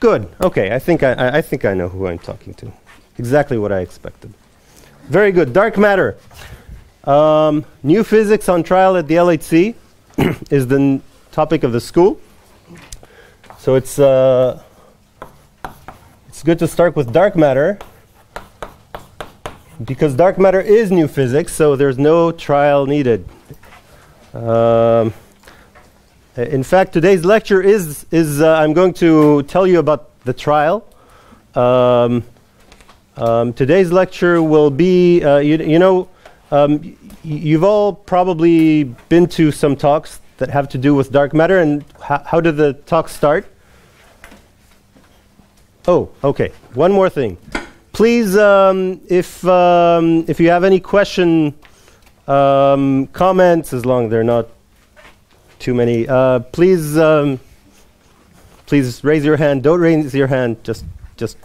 Good. Okay, I think I, I, think I know who I'm talking to. Exactly what I expected. Very good. Dark matter. Um, new physics on trial at the LHC is the topic of the school. So it's uh, it's good to start with dark matter because dark matter is new physics, so there's no trial needed. Um, in fact, today's lecture is is uh, I'm going to tell you about the trial. Um, um, today's lecture will be, uh, you, you know, um, you've all probably been to some talks that have to do with dark matter, and ho- how did the talk start? Oh, okay. One more thing. Please, um, if um, if you have any question, um, comments, as long as they're not too many, uh, please um, please raise your hand. Don't raise your hand. Just just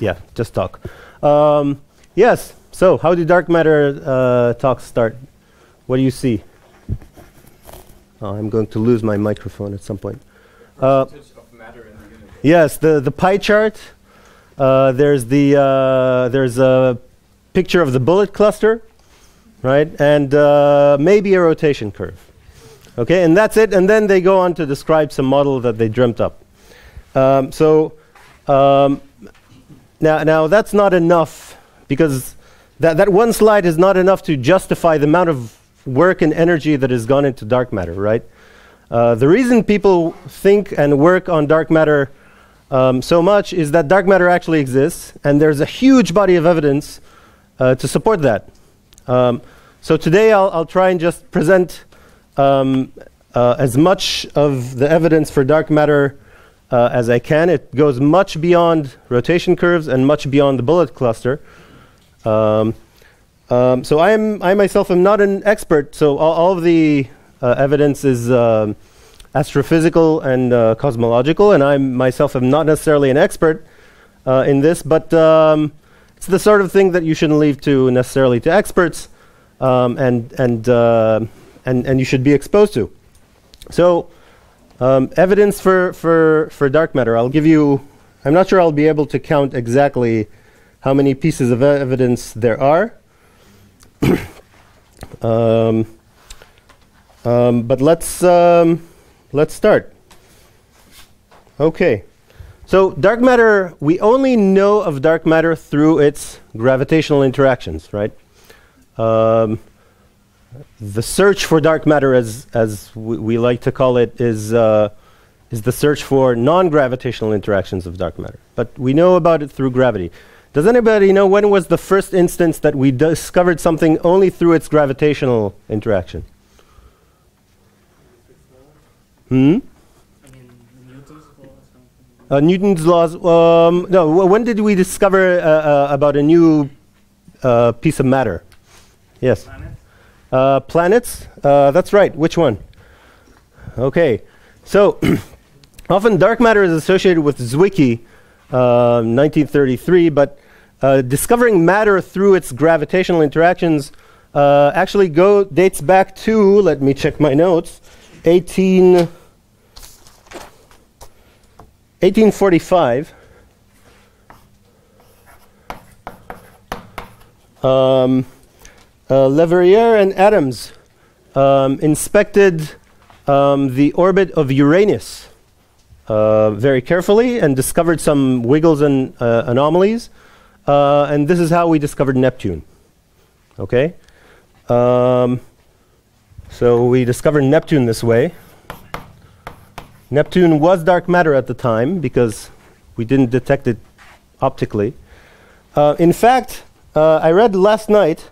yeah, just talk. Um, yes. So, how do dark matter uh, talks start? What do you see? Oh, I'm going to lose my microphone at some point. Uh, Yes, the, the pie chart. Uh, there's the uh, there's a picture of the bullet cluster, right? And uh, maybe a rotation curve. Okay, and that's it. And then they go on to describe some model that they dreamt up. Um, so um, now now that's not enough because that that one slide is not enough to justify the amount of work and energy that has gone into dark matter, right? Uh, the reason people think and work on dark matter um, so much is that dark matter actually exists, and there's a huge body of evidence uh, to support that. Um, so today I'll, I'll try and just present um, uh, as much of the evidence for dark matter uh, as I can. It goes much beyond rotation curves and much beyond the bullet cluster. Um, um, so I am I myself am not an expert. So all, all of the uh, evidence is um, astrophysical and uh, cosmological, and I myself am not necessarily an expert uh, in this, but um, it's the sort of thing that you shouldn't leave to necessarily to experts, um, and and uh, and and you should be exposed to. So um, evidence for for for dark matter. I'll give you. I'm not sure I'll be able to count exactly how many pieces of evidence there are. um, um, but let's um, let's start. Okay, so dark matter. We only know of dark matter through its gravitational interactions, right? Um, the search for dark matter, as as we, we like to call it, is uh, is the search for non-gravitational interactions of dark matter. But we know about it through gravity. Does anybody know when was the first instance that we discovered something only through its gravitational interaction? Hmm? Uh, Newton's laws. Um, no, wh- when did we discover uh, uh, about a new uh, piece of matter? Yes. Uh, planets. Uh, that's right. Which one? Okay. So often dark matter is associated with Zwicky, uh, 1933, but uh, discovering matter through its gravitational interactions uh, actually go dates back to. Let me check my notes. 18. 1845. Um, uh, Leverrier and Adams um, inspected um, the orbit of Uranus uh, very carefully and discovered some wiggles and uh, anomalies. Uh, and this is how we discovered Neptune. Okay? Um, so we discovered Neptune this way. Neptune was dark matter at the time because we didn't detect it optically. Uh, in fact, uh, I read last night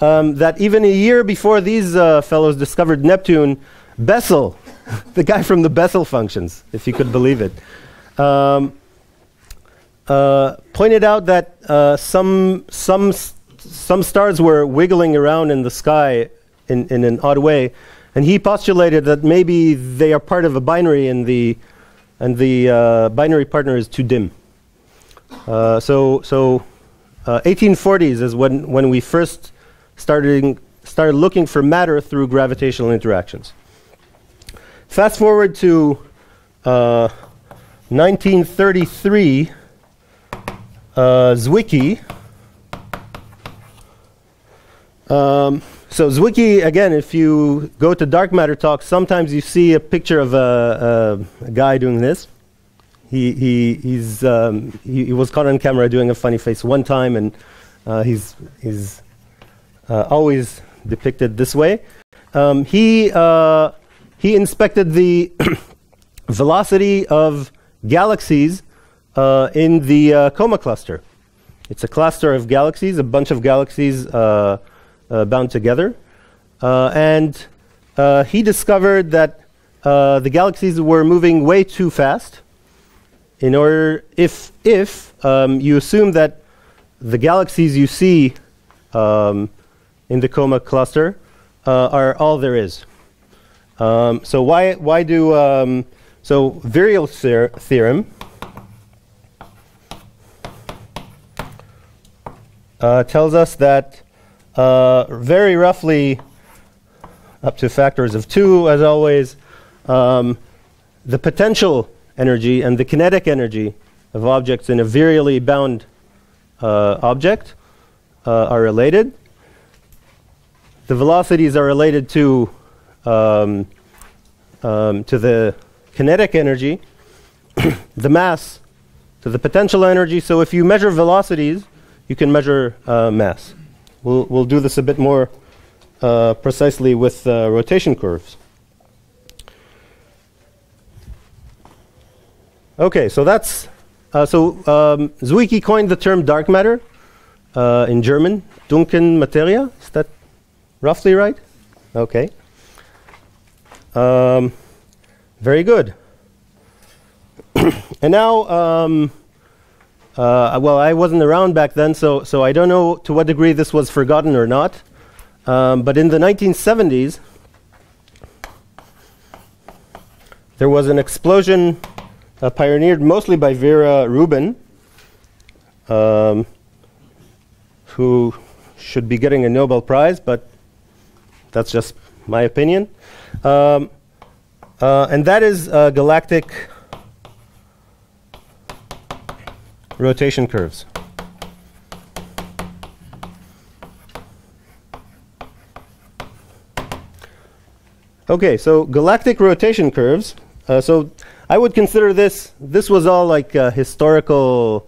um, that even a year before these uh, fellows discovered Neptune, Bessel, the guy from the Bessel functions, if you could believe it, um, uh, pointed out that uh, some, some, some stars were wiggling around in the sky in, in an odd way, and he postulated that maybe they are part of a binary and the, and the uh, binary partner is too dim. Uh, so, so uh, 1840s is when, when we first started, started looking for matter through gravitational interactions. Fast forward to uh, 1933, uh, Zwicky. Um, so Zwicky, again, if you go to dark matter talks, sometimes you see a picture of a, a, a guy doing this. He, he, he's, um, he, he, was caught on camera doing a funny face one time, and uh, he's, he's always depicted this way. Um, he, uh, he inspected the velocity of galaxies uh, in the uh, Coma cluster. It's a cluster of galaxies, a bunch of galaxies uh, uh, bound together. Uh, and uh, he discovered that the galaxies were moving way too fast. In order, if, if um, you assume that the galaxies you see um, in the Coma cluster are all there is. Um, so why, why do, um, so virial theorem uh, tells us that uh, very roughly, up to factors of two, as always, um, the potential energy and the kinetic energy of objects in a virially bound uh, object uh, are related. The velocities are related to um, um, to the kinetic energy, the mass to the potential energy. So if you measure velocities, you can measure uh, mass. We'll, we'll do this a bit more uh, precisely with uh, rotation curves. Okay, so that's uh, so um, Zwicky coined the term dark matter uh, in German, Dunken Materie. Is that roughly right? Okay. Um, very good. and now um, uh, well, I wasn't around back then, so, so I don't know to what degree this was forgotten or not. Um, but in the 1970s, there was an explosion uh, pioneered mostly by Vera Rubin, um, who should be getting a Nobel Prize, but that's just my opinion. Um, uh, and that is uh, galactic rotation curves. Okay, so galactic rotation curves. Uh, so I would consider this, this was all like uh, historical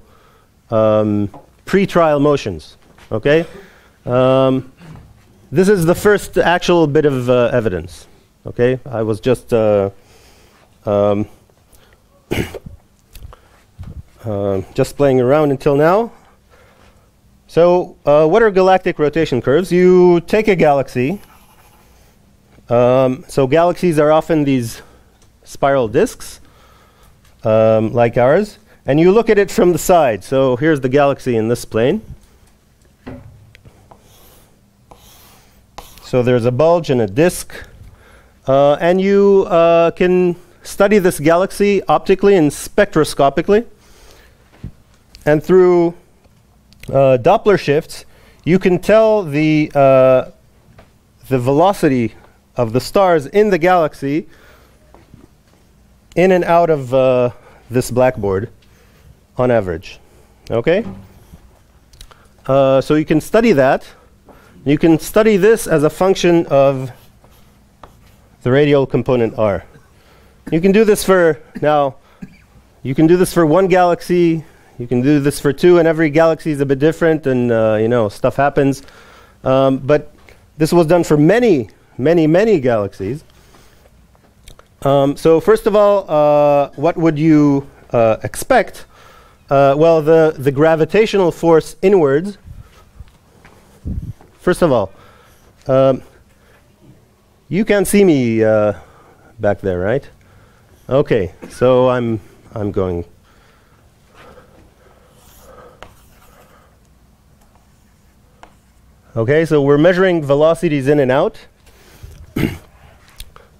um, pre-trial motions, okay? Um, this is the first actual bit of uh, evidence, okay? I was just uh, um, uh, just playing around until now. So uh, what are galactic rotation curves? You take a galaxy. Um, so galaxies are often these spiral disks, um, like ours. And you look at it from the side. So here's the galaxy in this plane. So there's a bulge and a disk. Uh, and you uh, can study this galaxy optically and spectroscopically. And through uh, Doppler shifts, you can tell the, uh, the velocity of the stars in the galaxy in and out of uh, this blackboard on average. Okay? Uh, so you can study that. You can study this as a function of the radial component r. You can do this for, now, you can do this for one galaxy, you can do this for two, and every galaxy is a bit different, and uh, you know stuff happens. Um, but this was done for many, many, many galaxies. Um, so first of all, uh, what would you uh, expect? Uh, well, the the gravitational force inwards. First of all, um, you can't see me uh, back there, right? Okay, so I'm I'm going Okay, so we're measuring velocities in and out.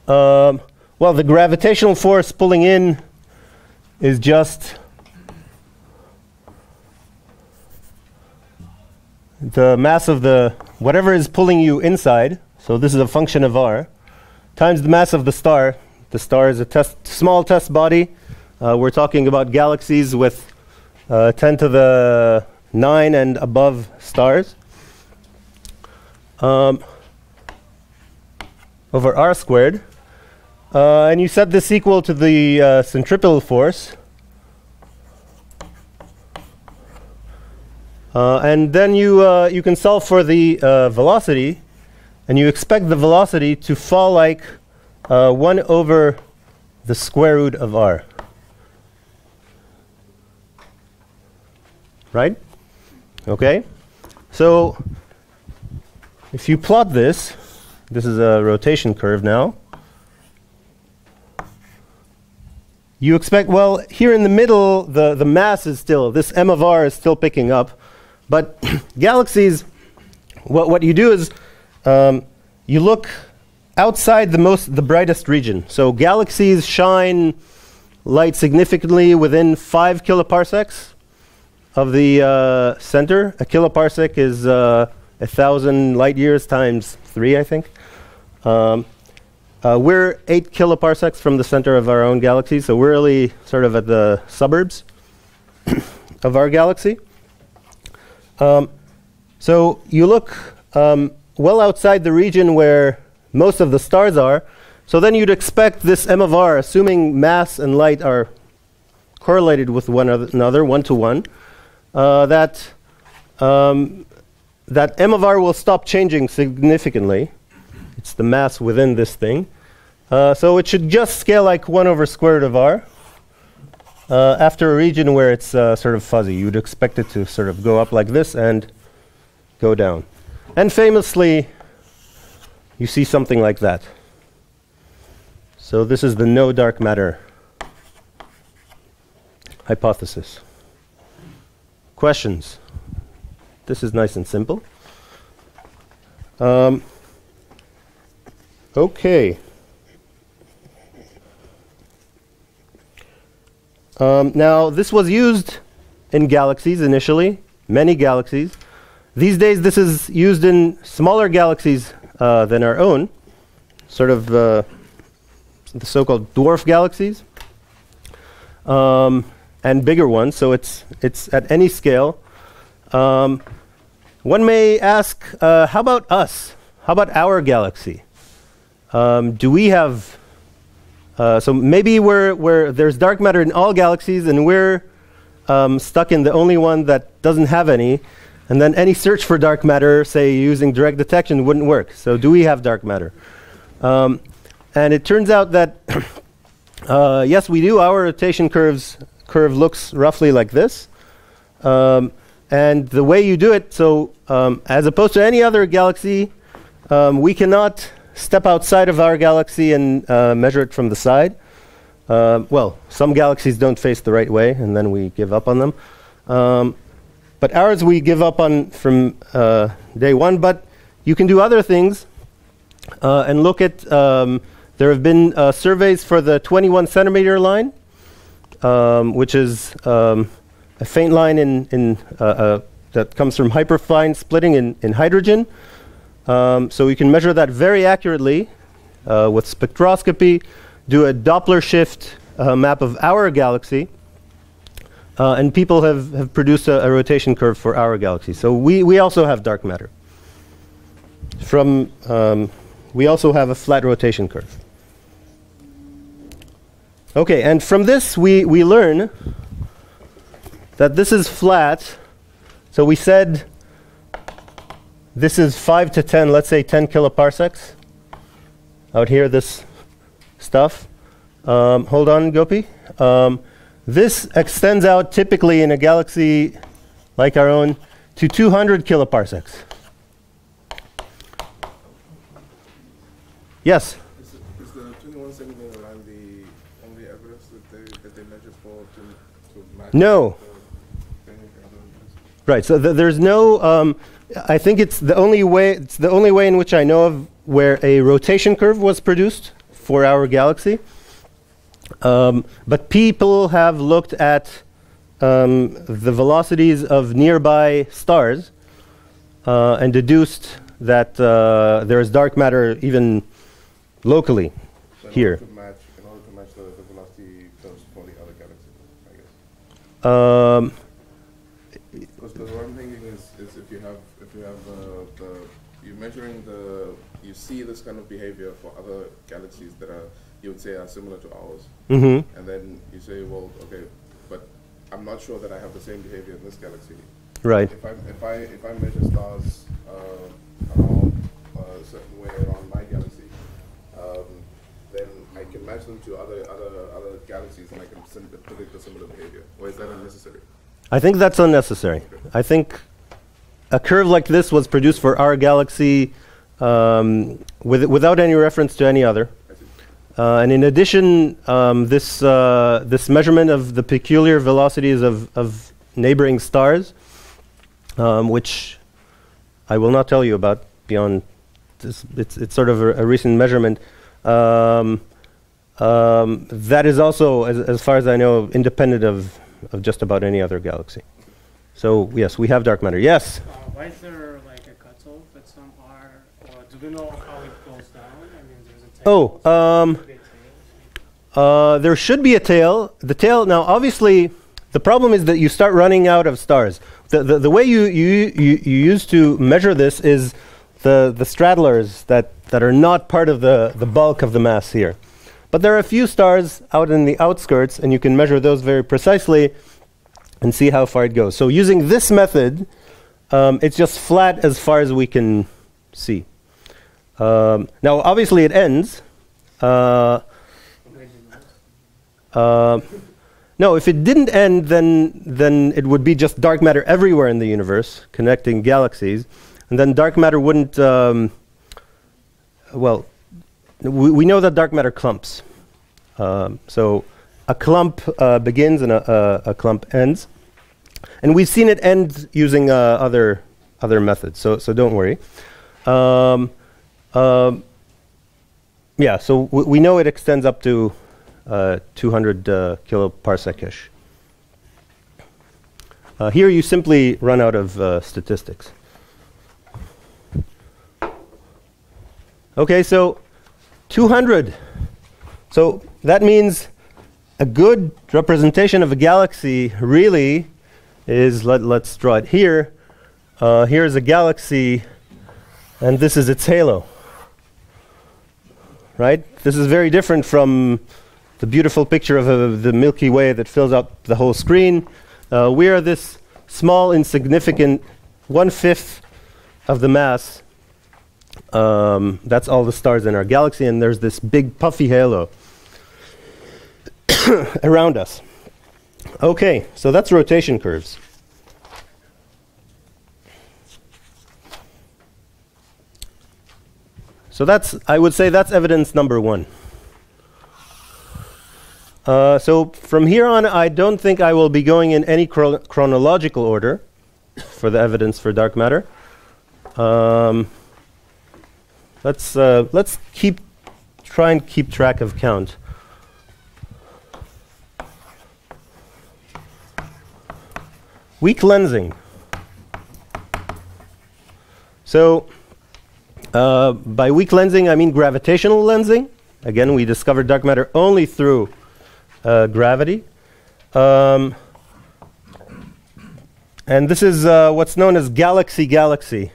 um, well, the gravitational force pulling in is just the mass of the whatever is pulling you inside. So this is a function of r times the mass of the star. The star is a test, small test body Uh, we're talking about galaxies with uh, 10 to the 9 and above stars. Um, over r squared. Uh, and you set this equal to the uh, centripetal force. Uh, and then you, uh, you can solve for the uh, velocity, and you expect the velocity to fall like uh, 1 over the square root of r. Right? Okay? So if you plot this, this is a rotation curve now. You expect, well, here in the middle, the, the mass is still, this m of r is still picking up. But galaxies, what, what you do is um, you look outside the most, the brightest region. So galaxies shine light significantly within five kiloparsecs of the uh, center. A kiloparsec is uh, a thousand light years times three, I think. Um, uh, we're eight kiloparsecs from the center of our own galaxy, so we're really sort of at the suburbs of our galaxy. Um, so you look um, well outside the region where most of the stars are. So then you'd expect this m of r, assuming mass and light are correlated with one another, one to one, uh, that um, that m of r will stop changing significantly. It's the mass within this thing. Uh, so it should just scale like 1 over square root of r. Uh, after a region where it's uh, sort of fuzzy, you'd expect it to sort of go up like this and go down. And famously, you see something like that. So this is the no dark matter hypothesis. Questions? This is nice and simple. Um, Okay. Um, now, this was used in galaxies initially, many galaxies. These days, this is used in smaller galaxies uh, than our own, sort of uh, the so called dwarf galaxies, um, and bigger ones, so it's, it's at any scale. Um, one may ask, uh, how about us? How about our galaxy? Um, do we have uh, so maybe we're, we're, there's dark matter in all galaxies and we're um, stuck in the only one that doesn't have any. And then any search for dark matter, say using direct detection, wouldn't work. So do we have dark matter? Um, and it turns out that uh, yes, we do. Our rotation curves curve looks roughly like this. Um, and the way you do it, so um, as opposed to any other galaxy, um, we cannot step outside of our galaxy and uh, measure it from the side. Uh, well, some galaxies don't face the right way, and then we give up on them. Um, but ours we give up on from uh, day one. But you can do other things uh, and look at. Um, there have been uh, surveys for the 21 centimeter line, um, which is um, a faint line in, in uh, that comes from hyperfine splitting in, in hydrogen. Um, so we can measure that very accurately uh, with spectroscopy, do a Doppler shift uh, map of our galaxy, uh, and people have, have produced a, a, rotation curve for our galaxy. So we, we also have dark matter. From um, we also have a flat rotation curve. Okay, and from this we, we learn that this is flat. So we said this is 5 to 10, let's say 10 kiloparsecs. Out here, this stuff. Um, hold on, Gopi. Um, this extends out typically in a galaxy like our own to 200 kiloparsecs. Yes? Is, is the 21 centimeter line the only evidence that they, that they measure for to, to match? No. Right, so th there's no. Um, I think it's the only way. It's the only way in which I know of where a rotation curve was produced for our galaxy. Um, but people have looked at um, the velocities of nearby stars uh, and deduced that uh, there is dark matter even locally So in here. order to match, in order to match the, the velocity terms for the other galaxies. Um, Because what I'm thinking is, is if you have, if you have uh, the, you're measuring the, you see this kind of behavior for other galaxies that are, you would say are similar to ours. mhm. And then you say, well, okay, but I'm not sure that I have the same behavior in this galaxy. Right. If I, if I, if I measure stars uh, around a certain way around my galaxy, um, then I can match them to other, other, other galaxies and I can sim- predict a similar behavior. Or is that unnecessary? I think that's unnecessary. I think a curve like this was produced for our galaxy um, with, without any reference to any other. Uh, and in addition, um, this, uh, this measurement of the peculiar velocities of, of neighboring stars, um, which I will not tell you about beyond this, it's, it's sort of a, a recent measurement. Um, um, that is also, as, as far as I know, independent of, of just about any other galaxy. So, yes, we have dark matter. Yes? Uh, why is there like a cutoff at some R? Oh, um. Uh, there should be a tail. The tail, now obviously, the problem is that you start running out of stars. The, the, the way you, you, you, you use to measure this is the, the straddlers that, that are not part of the, the bulk of the mass here. But there are a few stars out in the outskirts, and you can measure those very precisely and see how far it goes. So using this method, um, it's just flat as far as we can see. Um, now, obviously, it ends. Uh, uh, no, if it didn't end, then then it would be just dark matter everywhere in the universe, connecting galaxies, and then dark matter wouldn't. Um, well, we, we know that dark matter clumps. Um, so a clump uh, begins and a, a, a clump ends, and we've seen it end using uh, other other methods. So so don't worry. Um, um, yeah, so we know it extends up to uh, 200 uh, kiloparsec-ish. Uh, here you simply run out of uh, statistics. Okay, so 200. So that means a good representation of a galaxy really is, let, let's draw it here. Uh, here's a galaxy, and this is its halo. Right? This is very different from the beautiful picture of uh, the Milky Way that fills up the whole screen. Uh, we are this small, insignificant one fifth of the mass. Um, that's all the stars in our galaxy, and there's this big puffy halo around us. Okay, so that's rotation curves. So that's, I would say, that's evidence number one. Uh, so from here on, I don't think I will be going in any chro- chronological order for the evidence for dark matter. Um, let's uh, let's keep try and keep track of count. Weak lensing. So uh, by weak lensing, I mean gravitational lensing. Again, we discovered dark matter only through uh, gravity. Um, and this is uh, what's known as galaxy-galaxy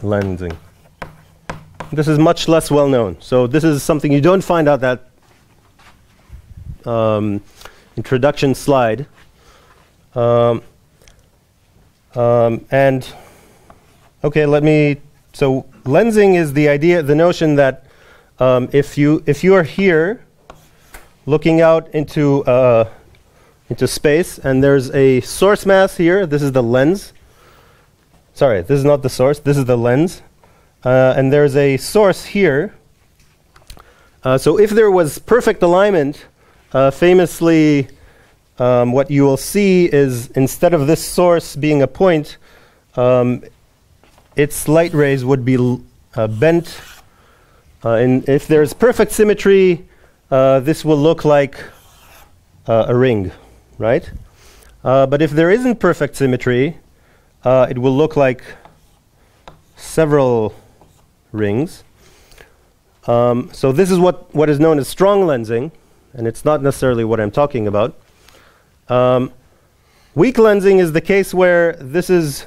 lensing. This is much less well known. So this is something you don't find out that um, introduction slide. Um, um, and okay, let me. So lensing is the idea, the notion that um, if you if you are here looking out into uh, into space, and there's a source mass here. This is the lens. Sorry, this is not the source. This is the lens, uh, and there's a source here. Uh, so if there was perfect alignment, uh, famously, um, what you will see is instead of this source being a point, um, its light rays would be uh, bent. Uh, and if there's perfect symmetry, uh, this will look like uh, a ring, right? Uh, but if there isn't perfect symmetry, uh, it will look like several rings. Um, so this is what, what is known as strong lensing, and it's not necessarily what I'm talking about. Um, weak lensing is the case where this is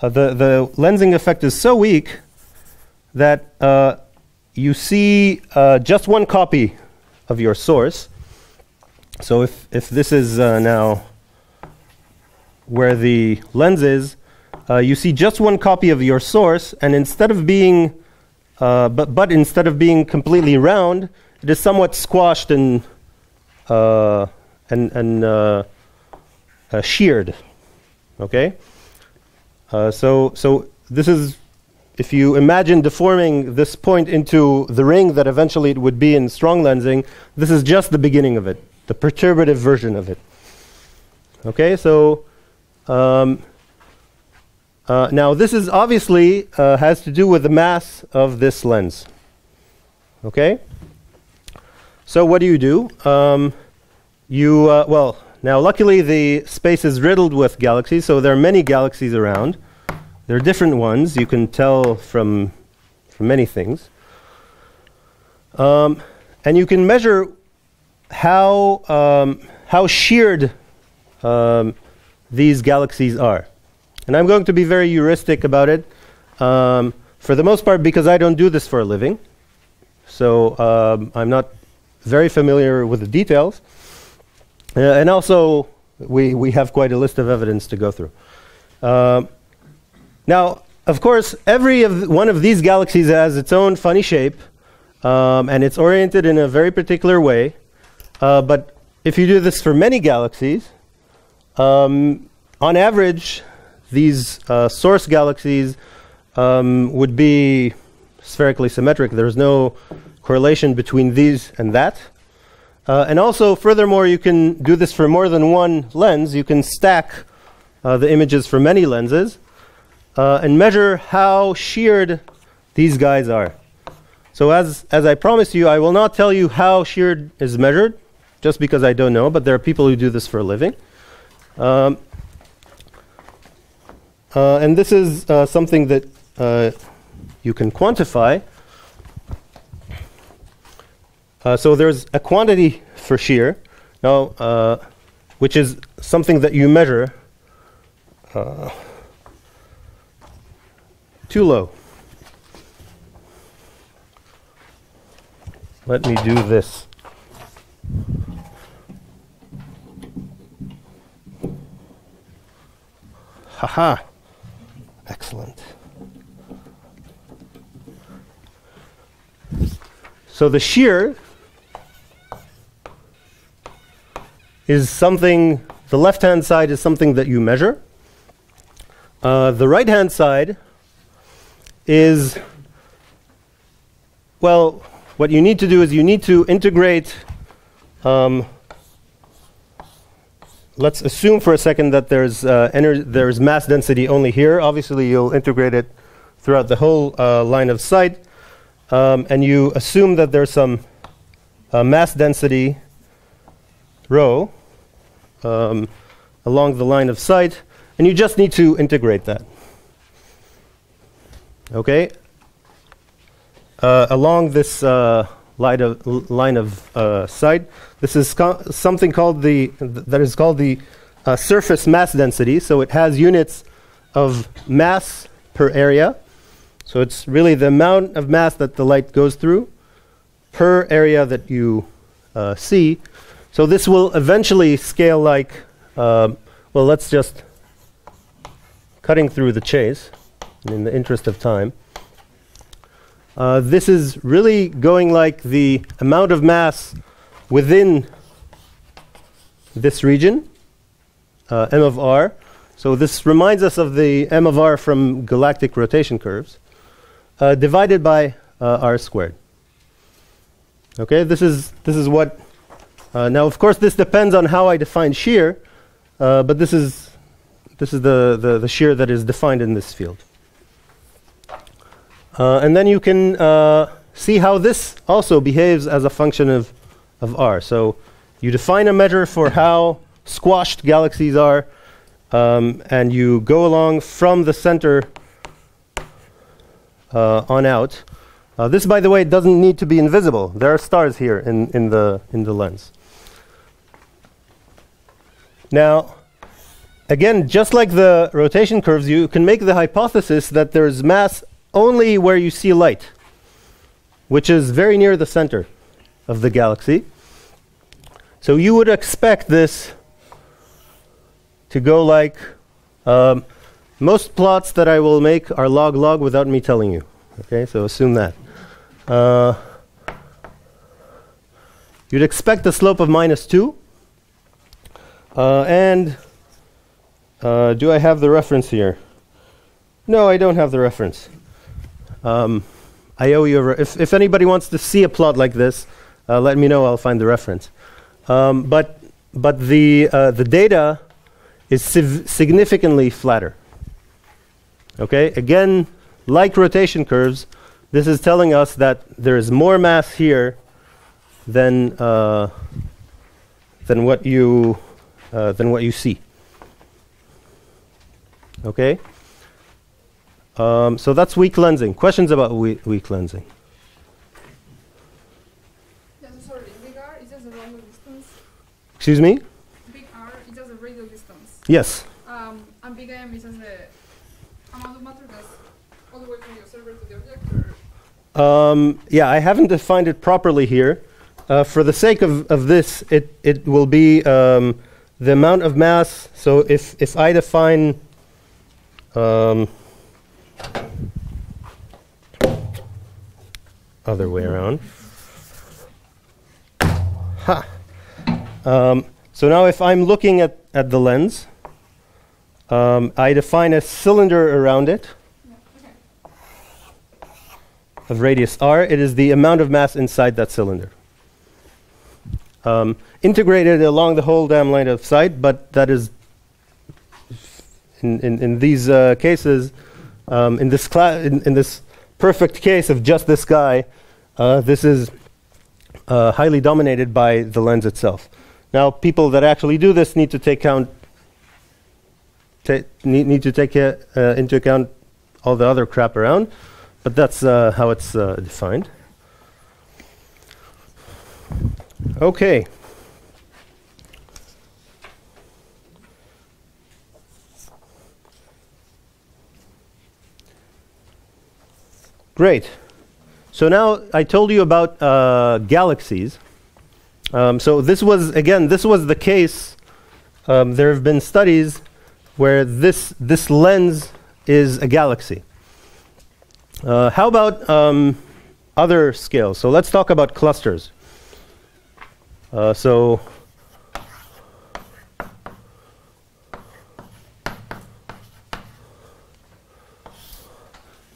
uh, the the lensing effect is so weak that uh, you see uh, just one copy of your source. So if if this is uh, now where the lens is, uh, you see just one copy of your source, and instead of being uh, but but instead of being completely round, it is somewhat squashed and and and sheared. Okay. Uh, so so this is if you imagine deforming this point into the ring that eventually it would be in strong lensing, this is just the beginning of it, the perturbative version of it. Okay, so um, uh, now this is obviously uh, has to do with the mass of this lens. Okay, so what do you do? Um, you uh, well now luckily the space is riddled with galaxies, so there are many galaxies around. There are different ones. You can tell from, from many things. Um, and you can measure how, um, how sheared um, these galaxies are. And I'm going to be very heuristic about it, um, for the most part, because I don't do this for a living. So um, I'm not very familiar with the details. Uh, and also, we, we have quite a list of evidence to go through. Um, now, of course, every of one of these galaxies has its own funny shape, um, and it's oriented in a very particular way. Uh, but if you do this for many galaxies, um, on average, these uh, source galaxies um, would be spherically symmetric. There's no correlation between these and that. Uh, and also, furthermore, you can do this for more than one lens. You can stack uh, the images for many lenses uh, and measure how sheared these guys are. So as, as I promised you, I will not tell you how sheared is measured, just because I don't know, but there are people who do this for a living. Um, uh, and this is uh, something that uh, you can quantify. Uh, so there's a quantity for shear, now, uh, which is something that you measure too low. Let me do this. Haha. Excellent. So the shear is something, the left hand side is something that you measure. Uh, the right hand side is, well, what you need to do is you need to integrate, um, let's assume for a second that there's, uh, there's mass density only here. Obviously, you'll integrate it throughout the whole uh, line of sight. Um, and you assume that there's some uh, mass density rho um, along the line of sight, and you just need to integrate that okay, uh, along this uh, line of, line of uh, sight. This is something called the th that is called the uh, surface mass density. So it has units of mass per area. So it's really the amount of mass that the light goes through per area that you uh, see. So this will eventually scale like, uh, well, let's just cutting through the chase in the interest of time. Uh, this is really going like the amount of mass within this region, uh, m of r. So this reminds us of the m of r from galactic rotation curves, uh, divided by uh, r squared. Okay, this is this is what. Uh, now, of course, this depends on how I define shear, uh, but this is this is the, the the shear that is defined in this field. Uh, and then you can uh, see how this also behaves as a function of, of r. So you define a measure for how squashed galaxies are, um, and you go along from the center uh, on out. Uh, this, by the way, doesn't need to be invisible. There are stars here in, in, the, in the lens. Now, again, just like the rotation curves, you can make the hypothesis that there's mass only where you see light, which is very near the center of the galaxy. So you would expect this to go like um, most plots that I will make are log log without me telling you. Okay, so assume that. Uh, you'd expect the slope of minus 2. Uh, and uh, do I have the reference here? No, I don't have the reference. Um, I owe you if, if anybody wants to see a plot like this, uh, let me know, I'll find the reference. Um, but but the, uh, the data is significantly flatter. Okay, again, like rotation curves, this is telling us that there is more mass here than, uh, than, what, you, uh, than what you see. Okay? Um, so that's weak lensing. Questions about we- weak lensing? Yeah, so sorry, big R is just a radial distance. Excuse me? Big R is just a radial distance. Yes. Um, and big M is just the amount of matter that's all the way from the observer to the object. Or Um, yeah, I haven't defined it properly here. Uh, for the sake of, of this, it, it will be um, the amount of mass. So if, if I define um, other way around. Ha. Um, so now if I'm looking at, at the lens, um, I define a cylinder around it of radius r, it is the amount of mass inside that cylinder. Um, integrated along the whole damn line of sight, but that is, in, in, in these uh, cases, um, in, this in, in this perfect case of just this guy, uh, this is uh, highly dominated by the lens itself. Now, people that actually do this need to take count, need, need to take uh, uh, into account all the other crap around, but that's uh, how it's uh, defined. Okay. Great. So now I told you about uh, galaxies. Um, so this was again, this was the case. Um, there have been studies where this this lens is a galaxy. Uh, how about um, other scales? So let's talk about clusters. Uh, so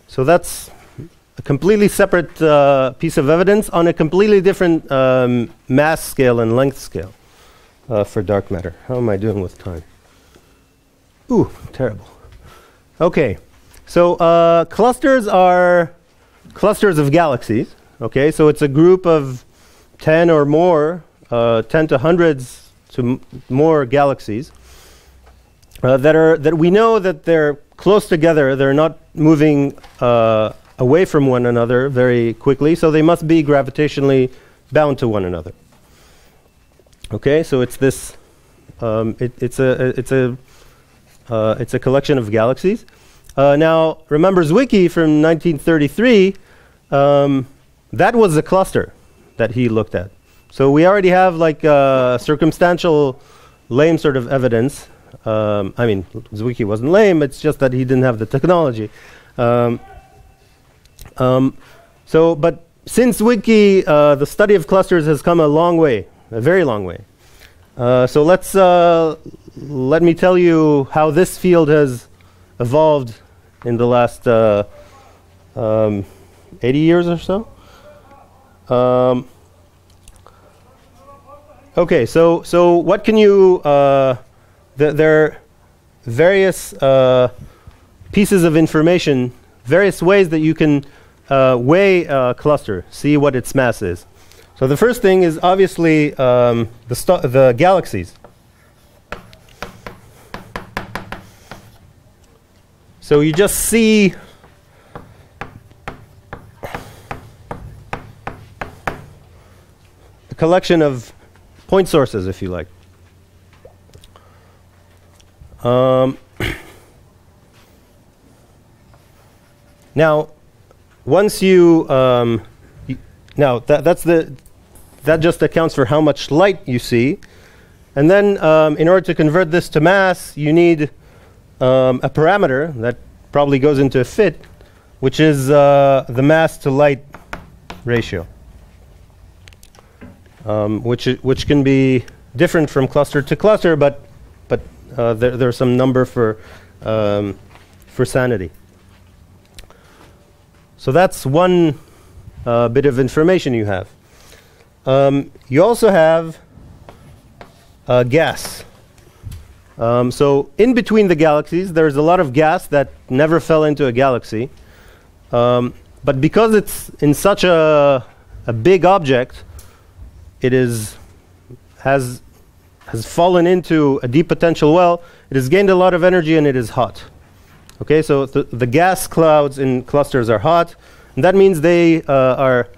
so that's a completely separate uh, piece of evidence on a completely different um, mass scale and length scale uh, for dark matter. How am I doing with time? Ooh, terrible. Okay, so uh, clusters are clusters of galaxies. Okay, so it's a group of 10 or more, uh, 10 to hundreds to more galaxies uh, that are that we know that they're close together. They're not moving uh, away from one another very quickly, so they must be gravitationally bound to one another. Okay, so it's this. Um, it, it's a it's a uh, it's a collection of galaxies. Uh, now, remember Zwicky from 1933? Um, that was a cluster that he looked at. So we already have like uh, circumstantial, lame sort of evidence. Um, I mean, Zwicky wasn't lame. It's just that he didn't have the technology. Um, um, so, but since Zwicky, uh, the study of clusters has come a long way, a very long way. Uh, so let's uh, let me tell you how this field has evolved in the last uh, um, 80 years or so. Okay, so so what can you? Uh, th- there are various uh, pieces of information, various ways that you can uh, weigh a cluster, see what its mass is. So the first thing is obviously um, the the galaxies. So you just see a collection of point sources, if you like. Um, now, once you, um, now that, that's the that just accounts for how much light you see, and then um, in order to convert this to mass, you need um, a parameter that probably goes into a fit, which is uh, the mass to light ratio, um, which which can be different from cluster to cluster, but but uh, there, there's some number for um, for sanity. So that's one uh, bit of information you have. Um, you also have uh, gas. Um, so in between the galaxies, there's a lot of gas that never fell into a galaxy. Um, but because it's in such a, a big object, it is has has fallen into a deep potential well. It has gained a lot of energy and it is hot. Okay, so the, the gas clouds in clusters are hot, and that means they uh, are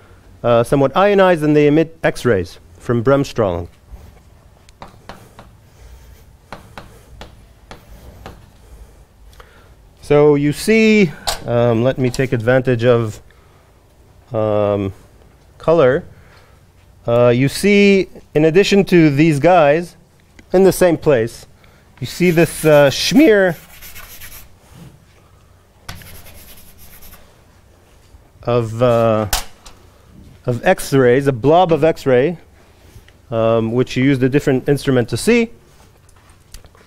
uh, somewhat ionized and they emit X-rays from Bremsstrahlung. So you see, um, let me take advantage of um, color. Uh, you see, in addition to these guys, in the same place, you see this uh, schmear of uh, of X-rays, a blob of X-ray, um, which you used a different instrument to see,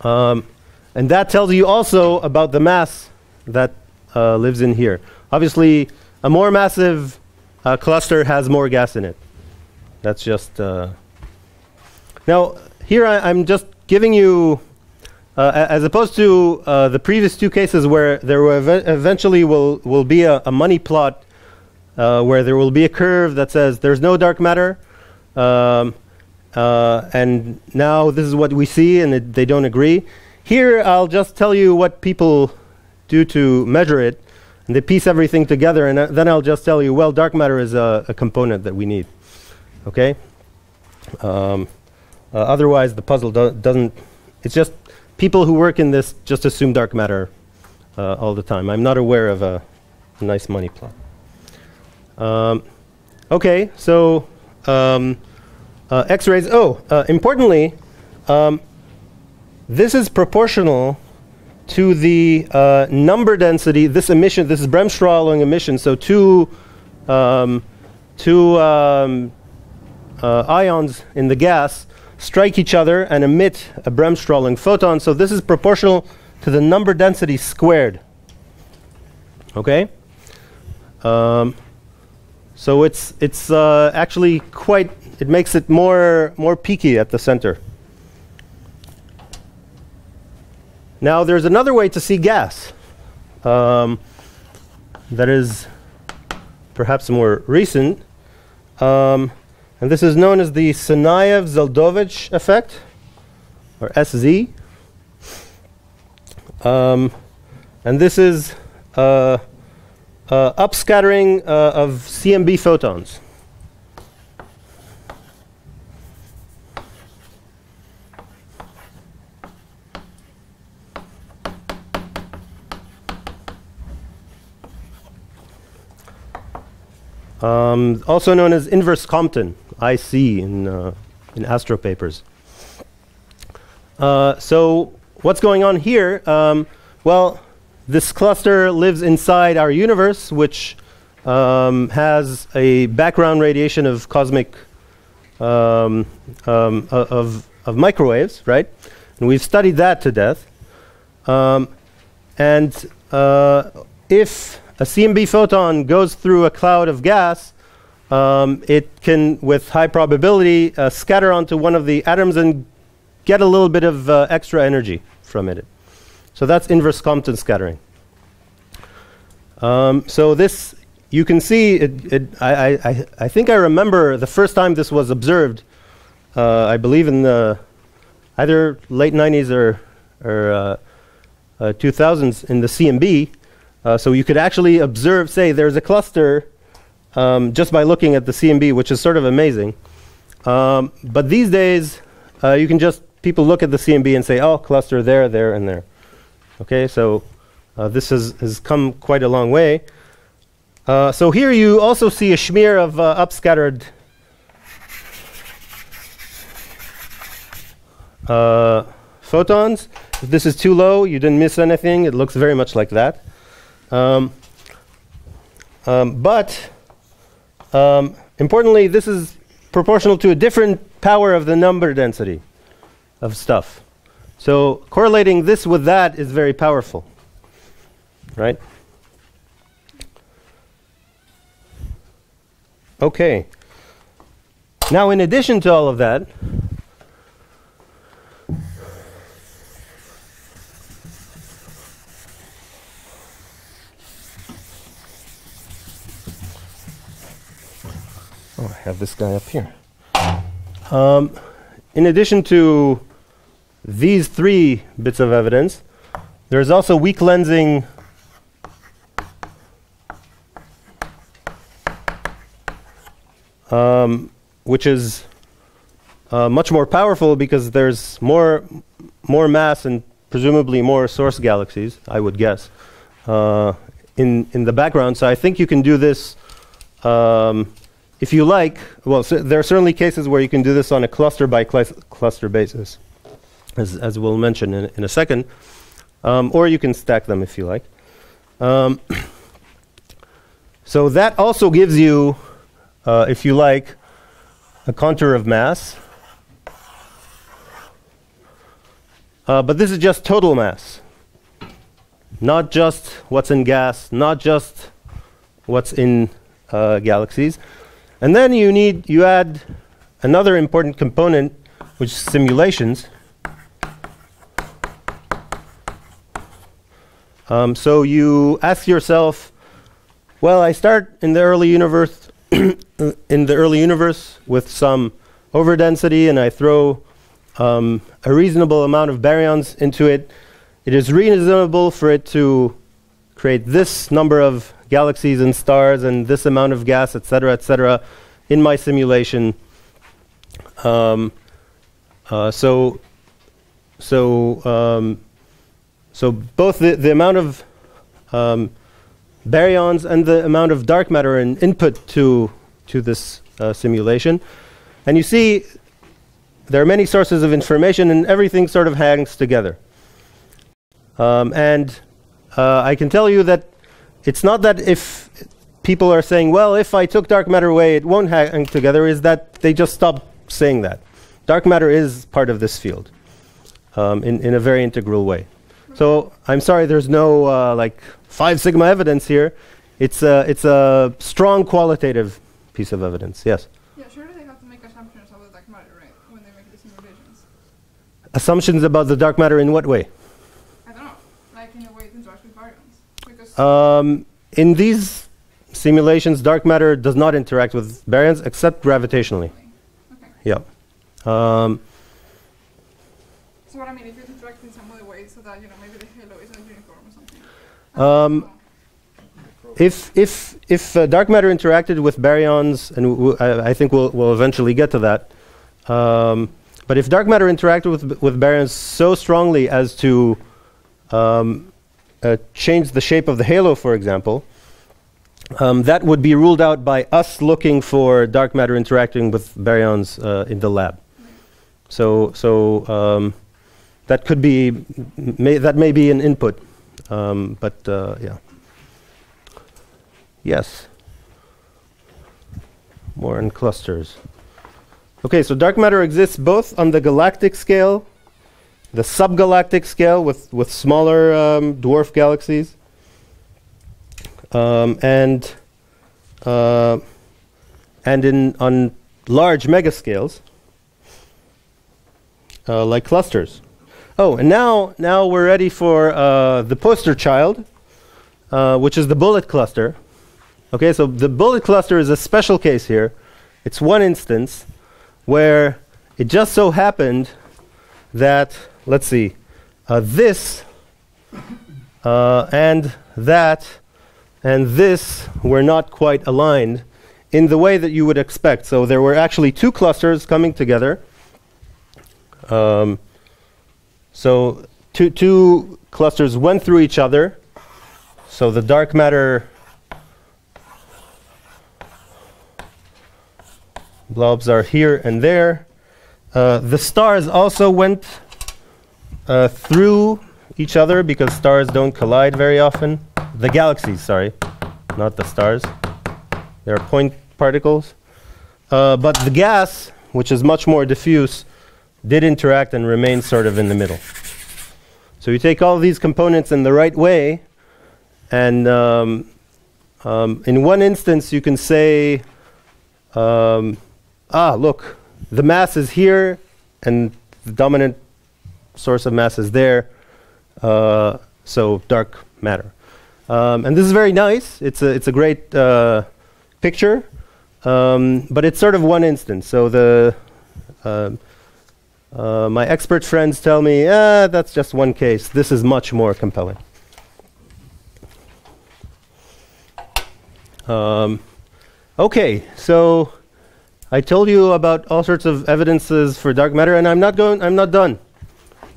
um, and that tells you also about the mass that uh, lives in here. Obviously, a more massive uh, cluster has more gas in it. That's just uh, now here. I, I'm just giving you. Uh, as opposed to uh, the previous two cases where there will ev- eventually will, will be a, a money plot uh, where there will be a curve that says there's no dark matter, um, uh, and now this is what we see, and it, they don't agree. Here, I'll just tell you what people do to measure it, and they piece everything together, and uh, then I'll just tell you, well, dark matter is a, a component that we need. Okay. Um, uh, otherwise, the puzzle do- doesn't. It's just people who work in this just assume dark matter uh, all the time. I'm not aware of a nice money plot. Um, okay, so um, uh, X-rays. Oh, uh, importantly, um, this is proportional to the uh, number density. This emission, this is Bremsstrahlung emission. So two, um, two um, uh, ions in the gas strike each other and emit a Bremsstrahlung photon. So this is proportional to the number density squared. Okay. Um, so it's it's uh, actually quite. It makes it more more peaky at the center. Now there's another way to see gas. Um, that is perhaps more recent. Um, and this is known as the Sunyaev-Zeldovich effect, or SZ. Um, and this is uh, uh, upscattering uh, of CMB photons. Um, also known as inverse Compton, IC in, uh, in Astro papers. Uh, so what's going on here? Um, well, this cluster lives inside our universe, which um, has a background radiation of cosmic um, um, of, of microwaves, right? And we've studied that to death. Um, and uh, if a CMB photon goes through a cloud of gas, um, it can, with high probability, uh, scatter onto one of the atoms and get a little bit of uh, extra energy from it. So that's inverse Compton scattering. Um, so this, you can see, it, it, I, I, I- think I remember the first time this was observed, uh, I believe in the either late 90s or, or uh, uh, 2000s in the CMB. Uh, so you could actually observe, say, there's a cluster um, just by looking at the CMB, which is sort of amazing. Um, but these days, uh, you can just people look at the CMB and say, oh, cluster there, there, and there. Okay, so uh, this has, has come quite a long way. Uh, so here you also see a smear of uh, upscattered uh, photons. If this is too low, you didn't miss anything. It looks very much like that. Um, um, but um, importantly, this is proportional to a different power of the number density of stuff. So correlating this with that is very powerful, right? Okay. Now, in addition to all of that, Oh, I have this guy up here. Um, in addition to these three bits of evidence, there's also weak lensing um, which is uh, much more powerful because there's more more mass and presumably more source galaxies, I would guess, uh, in in the background. So I think you can do this um, if you like. Well, so there are certainly cases where you can do this on a cluster by cl cluster basis, as as we'll mention in, in a second, um, or you can stack them if you like. Um, so that also gives you uh, if you like, a contour of mass. Uh, but this is just total mass, not just what's in gas, not just what's in uh, galaxies. And then you need, you add another important component, which is simulations. Um, so you ask yourself, well, I start in the early universe in the early universe with some overdensity and I throw um, a reasonable amount of baryons into it, it is reasonable for it to create this number of galaxies and stars and this amount of gas, etc., etc., in my simulation. Um, uh, so, so, um, so both the, the amount of um, baryons and the amount of dark matter in input to, to this uh, simulation. And you see there are many sources of information and everything sort of hangs together. Um, and uh, I can tell you that it's not that if people are saying, well, if I took dark matter away, it won't hang together, is that they just stop saying that. Dark matter is part of this field um, in, in a very integral way. So I'm sorry, there's no uh, like five sigma evidence here. It's a, it's a strong qualitative piece of evidence. Yes. Yeah, surely they have to make assumptions about the dark matter, right? When they make the simulations. Assumptions about the dark matter in what way? I don't know, like in the way it interacts with baryons. Because Um, in these simulations, dark matter does not interact with baryons except gravitationally. okay. Yeah. Um, So what I mean, if it interacts in some other way, so that you know maybe the halo isn't uniform or something. Um, if if if uh, dark matter interacted with baryons, and w- w- I, I think we'll we'll eventually get to that. Um, but if dark matter interacted with with baryons so strongly as to um, uh, change the shape of the halo, for example, um, that would be ruled out by us looking for dark matter interacting with baryons uh, in the lab. So so um, that could be may, that may be an input, um, but uh, yeah. Yes. More in clusters. Okay, so dark matter exists both on the galactic scale, the subgalactic scale with, with smaller um, dwarf galaxies, um, and uh, and in on large megascales, uh, like clusters. Oh, and now now we're ready for uh, the poster child, uh, which is the bullet cluster. Okay, so the bullet cluster is a special case here. It's one instance where it just so happened that, let's see, uh, this uh, and that and this were not quite aligned in the way that you would expect. So there were actually two clusters coming together. Um, So two, two clusters went through each other. So the dark matter blobs are here and there. Uh, the stars also went uh, through each other because stars don't collide very often. The galaxies, sorry, not the stars. They're point particles. Uh, but the gas, which is much more diffuse, did interact and remain sort of in the middle. So you take all these components in the right way, and um, um, in one instance you can say, um, ah, look, the mass is here, and the dominant source of mass is there, uh, so dark matter. Um, and this is very nice. It's a, it's a great uh, picture, um, but it's sort of one instance. So the uh, uh, my expert friends tell me, ah, that's just one case. This is much more compelling. Um, okay, so I told you about all sorts of evidences for dark matter, and I'm not going. I'm not done.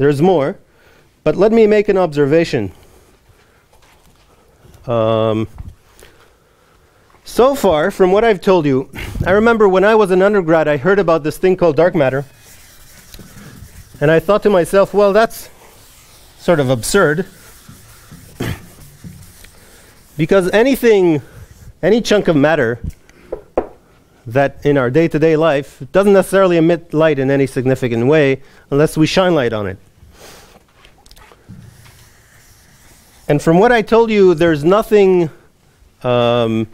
There's more, but let me make an observation. Um, so far, from what I've told you, I remember when I was an undergrad, I heard about this thing called dark matter. And I thought to myself, well, that's sort of absurd. because anything, any chunk of matter that in our day to day life doesn't necessarily emit light in any significant way unless we shine light on it. And from what I told you, there's nothing um,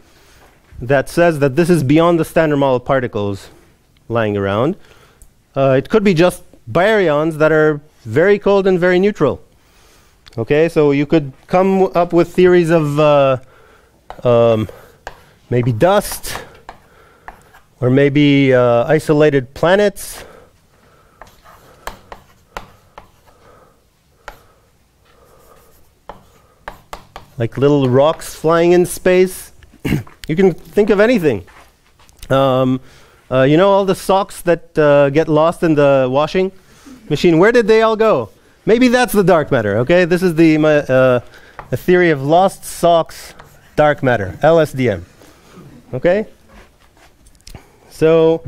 that says that this is beyond the standard model particles lying around. Uh, it could be just baryons that are very cold and very neutral. Okay, so you could come up with theories of uh, um, maybe dust, or maybe uh, isolated planets. Like little rocks flying in space. you can think of anything. Um, uh, you know all the socks that uh, get lost in the washing machine? Where did they all go? Maybe that's the dark matter, okay? This is the uh, a theory of lost socks, dark matter, LSDM. Okay? So,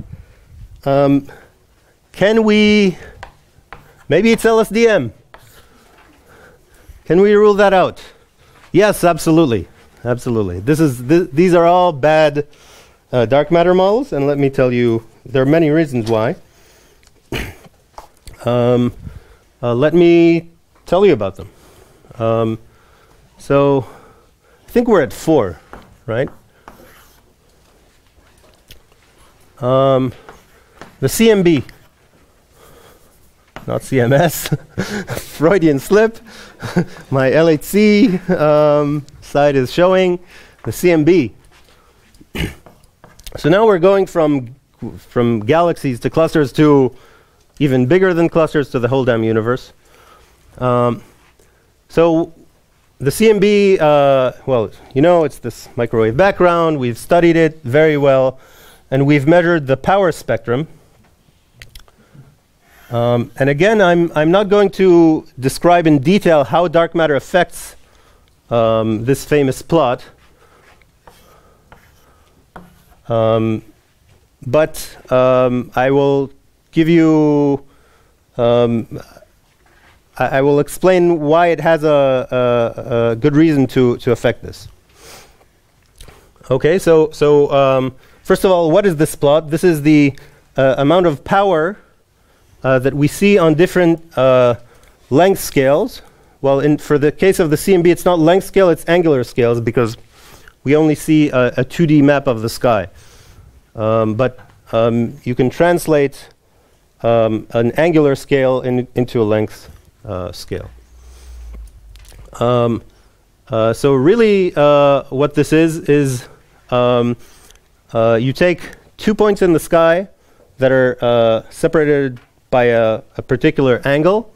um, can we, maybe it's LSDM. Can we rule that out? Yes, absolutely. Absolutely. This is, th these are all bad uh, dark matter models, and let me tell you, there are many reasons why. um, uh, let me tell you about them. Um, so, I think we're at four, right? Um, the CMB, not CMS, Freudian slip. My LHC um, side is showing the CMB. So now we're going from, from galaxies to clusters to even bigger than clusters to the whole damn universe. Um, so the CMB, uh, well, you know, it's this microwave background. We've studied it very well, and we've measured the power spectrum. Um, and again, I'm, I'm not going to describe in detail how dark matter affects um, this famous plot. Um, but um, I will give you, um, I, I, will explain why it has a, a, a, good reason to, to affect this. Okay, so, so um, first of all, what is this plot? This is the uh, amount of power uh, that we see on different uh, length scales. Well, in, for the case of the CMB, it's not length scale, it's angular scales because we only see a, a 2D map of the sky. Um, but um, you can translate um, an angular scale in, into a length uh, scale. Um, uh, so really uh, what this is, is um, uh, you take two points in the sky that are separated by a, a particular angle.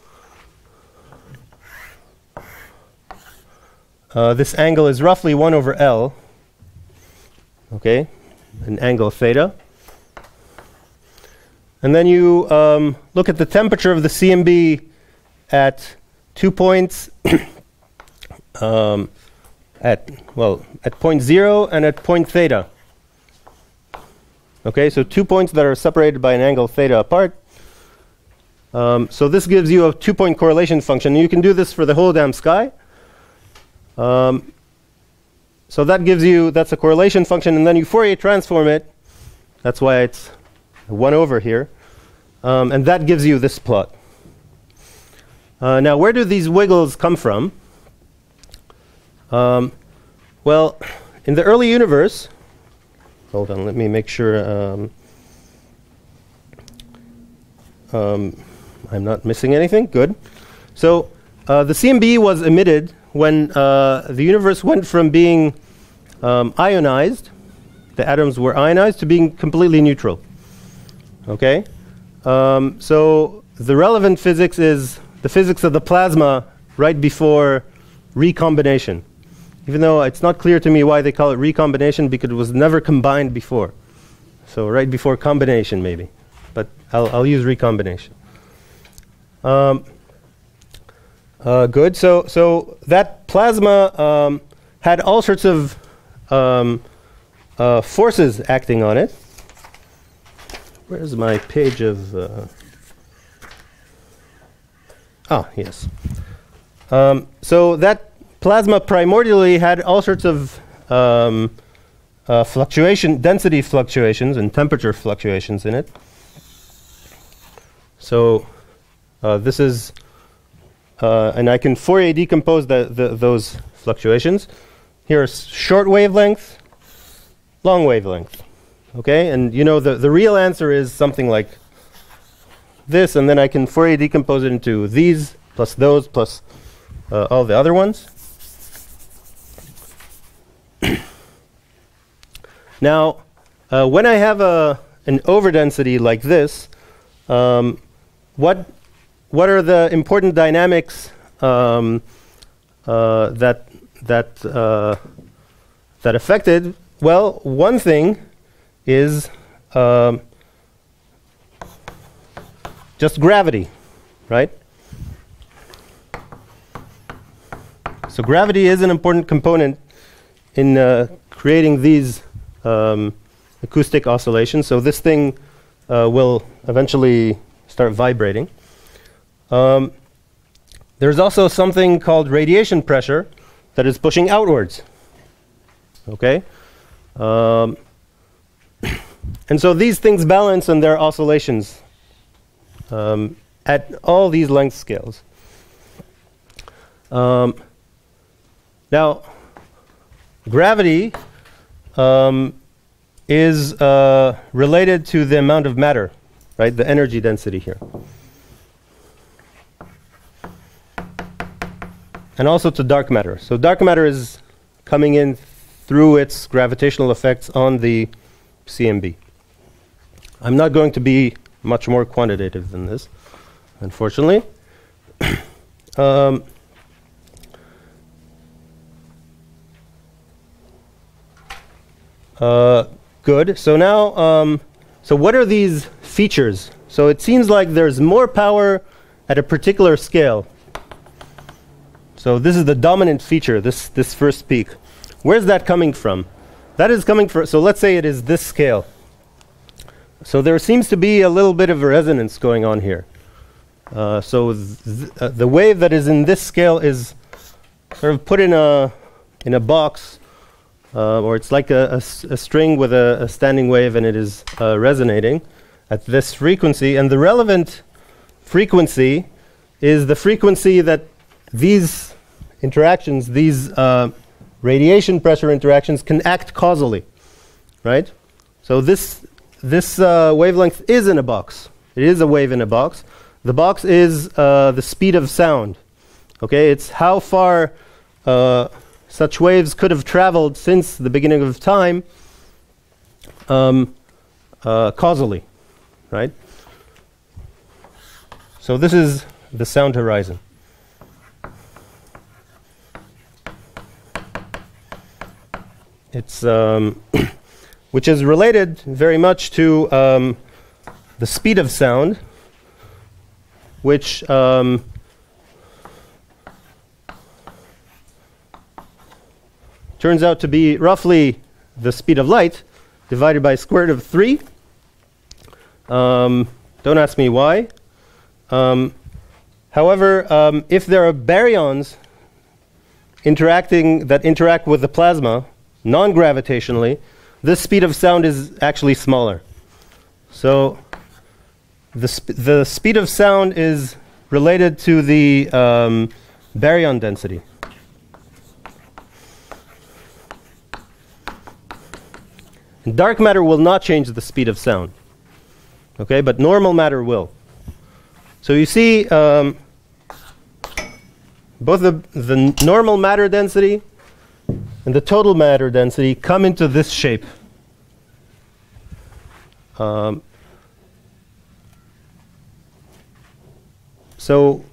Uh, this angle is roughly 1 over L. Okay, an angle theta. And then you um, look at the temperature of the CMB at two points um, at well at point zero and at point theta. Okay, so two points that are separated by an angle theta apart. Um, so this gives you a two-point correlation function. You can do this for the whole damn sky. Um, so that gives you that's a correlation function, and then you Fourier transform it. That's why it's one over here, um, and that gives you this plot. Uh, now, where do these wiggles come from? Um, well, in the early universe, hold on, let me make sure um, um, I'm not missing anything. Good. So uh, the CMB was emitted when uh, the universe went from being um, ionized, the atoms were ionized, to being completely neutral. Okay? Um, so the relevant physics is the physics of the plasma right before recombination. Even though it's not clear to me why they call it recombination because it was never combined before. So right before combination, maybe. But I'll, I'll use recombination. Um, uh, good. So, so that plasma um, had all sorts of um, uh, forces acting on it. Where's my page of? Uh ah, yes. Um, so that plasma primordially had all sorts of um, uh, fluctuation, density fluctuations, and temperature fluctuations in it. So uh, this is, uh, and I can Fourier decompose the, the, those fluctuations. Here's short wavelength, long wavelength. Okay, and you know the, the real answer is something like this, and then I can Fourier decompose it into these plus those plus uh, all the other ones. now, uh, when I have a an overdensity like this, um, what what are the important dynamics um, uh, that that uh, that affected? Well, one thing is um, just gravity, right? So gravity is an important component in uh, creating these um, acoustic oscillations. So this thing uh, will eventually start vibrating. Um, there's also something called radiation pressure that is pushing outwards. Okay? Um, and so these things balance and there are oscillations um, at all these length scales. Um, now, gravity um, is uh, related to the amount of matter, right? The energy density here. And also to dark matter. So dark matter is coming in through its gravitational effects on the CMB. I'm not going to be much more quantitative than this, unfortunately. um, uh, good. So now, um, so what are these features? So it seems like there's more power at a particular scale. So this is the dominant feature, this, this first peak. Where's that coming from? That is coming from, so let's say it is this scale. So there seems to be a little bit of a resonance going on here. Uh, so th uh, the wave that is in this scale is sort of put in a, in a box, uh, or it's like a, a, string with a, a, standing wave and it is uh, resonating at this frequency. And the relevant frequency is the frequency that these interactions, these uh, radiation pressure interactions can act causally, right? So this, this uh, wavelength is in a box. It is a wave in a box. The box is uh, the speed of sound. Okay, it's how far uh, such waves could have traveled since the beginning of time um, uh, causally, right? So this is the sound horizon. It's um, which is related very much to um, the speed of sound, which um, turns out to be roughly the speed of light divided by square root of 3. Um, don't ask me why. Um, however, um, if there are baryons interacting that interact with the plasma, non-gravitationally, this speed of sound is actually smaller. So the, sp- the speed of sound is related to the um, baryon density. Dark matter will not change the speed of sound. Okay, but normal matter will. So you see, um, both the, the normal matter density and the total matter density come into this shape. Um, so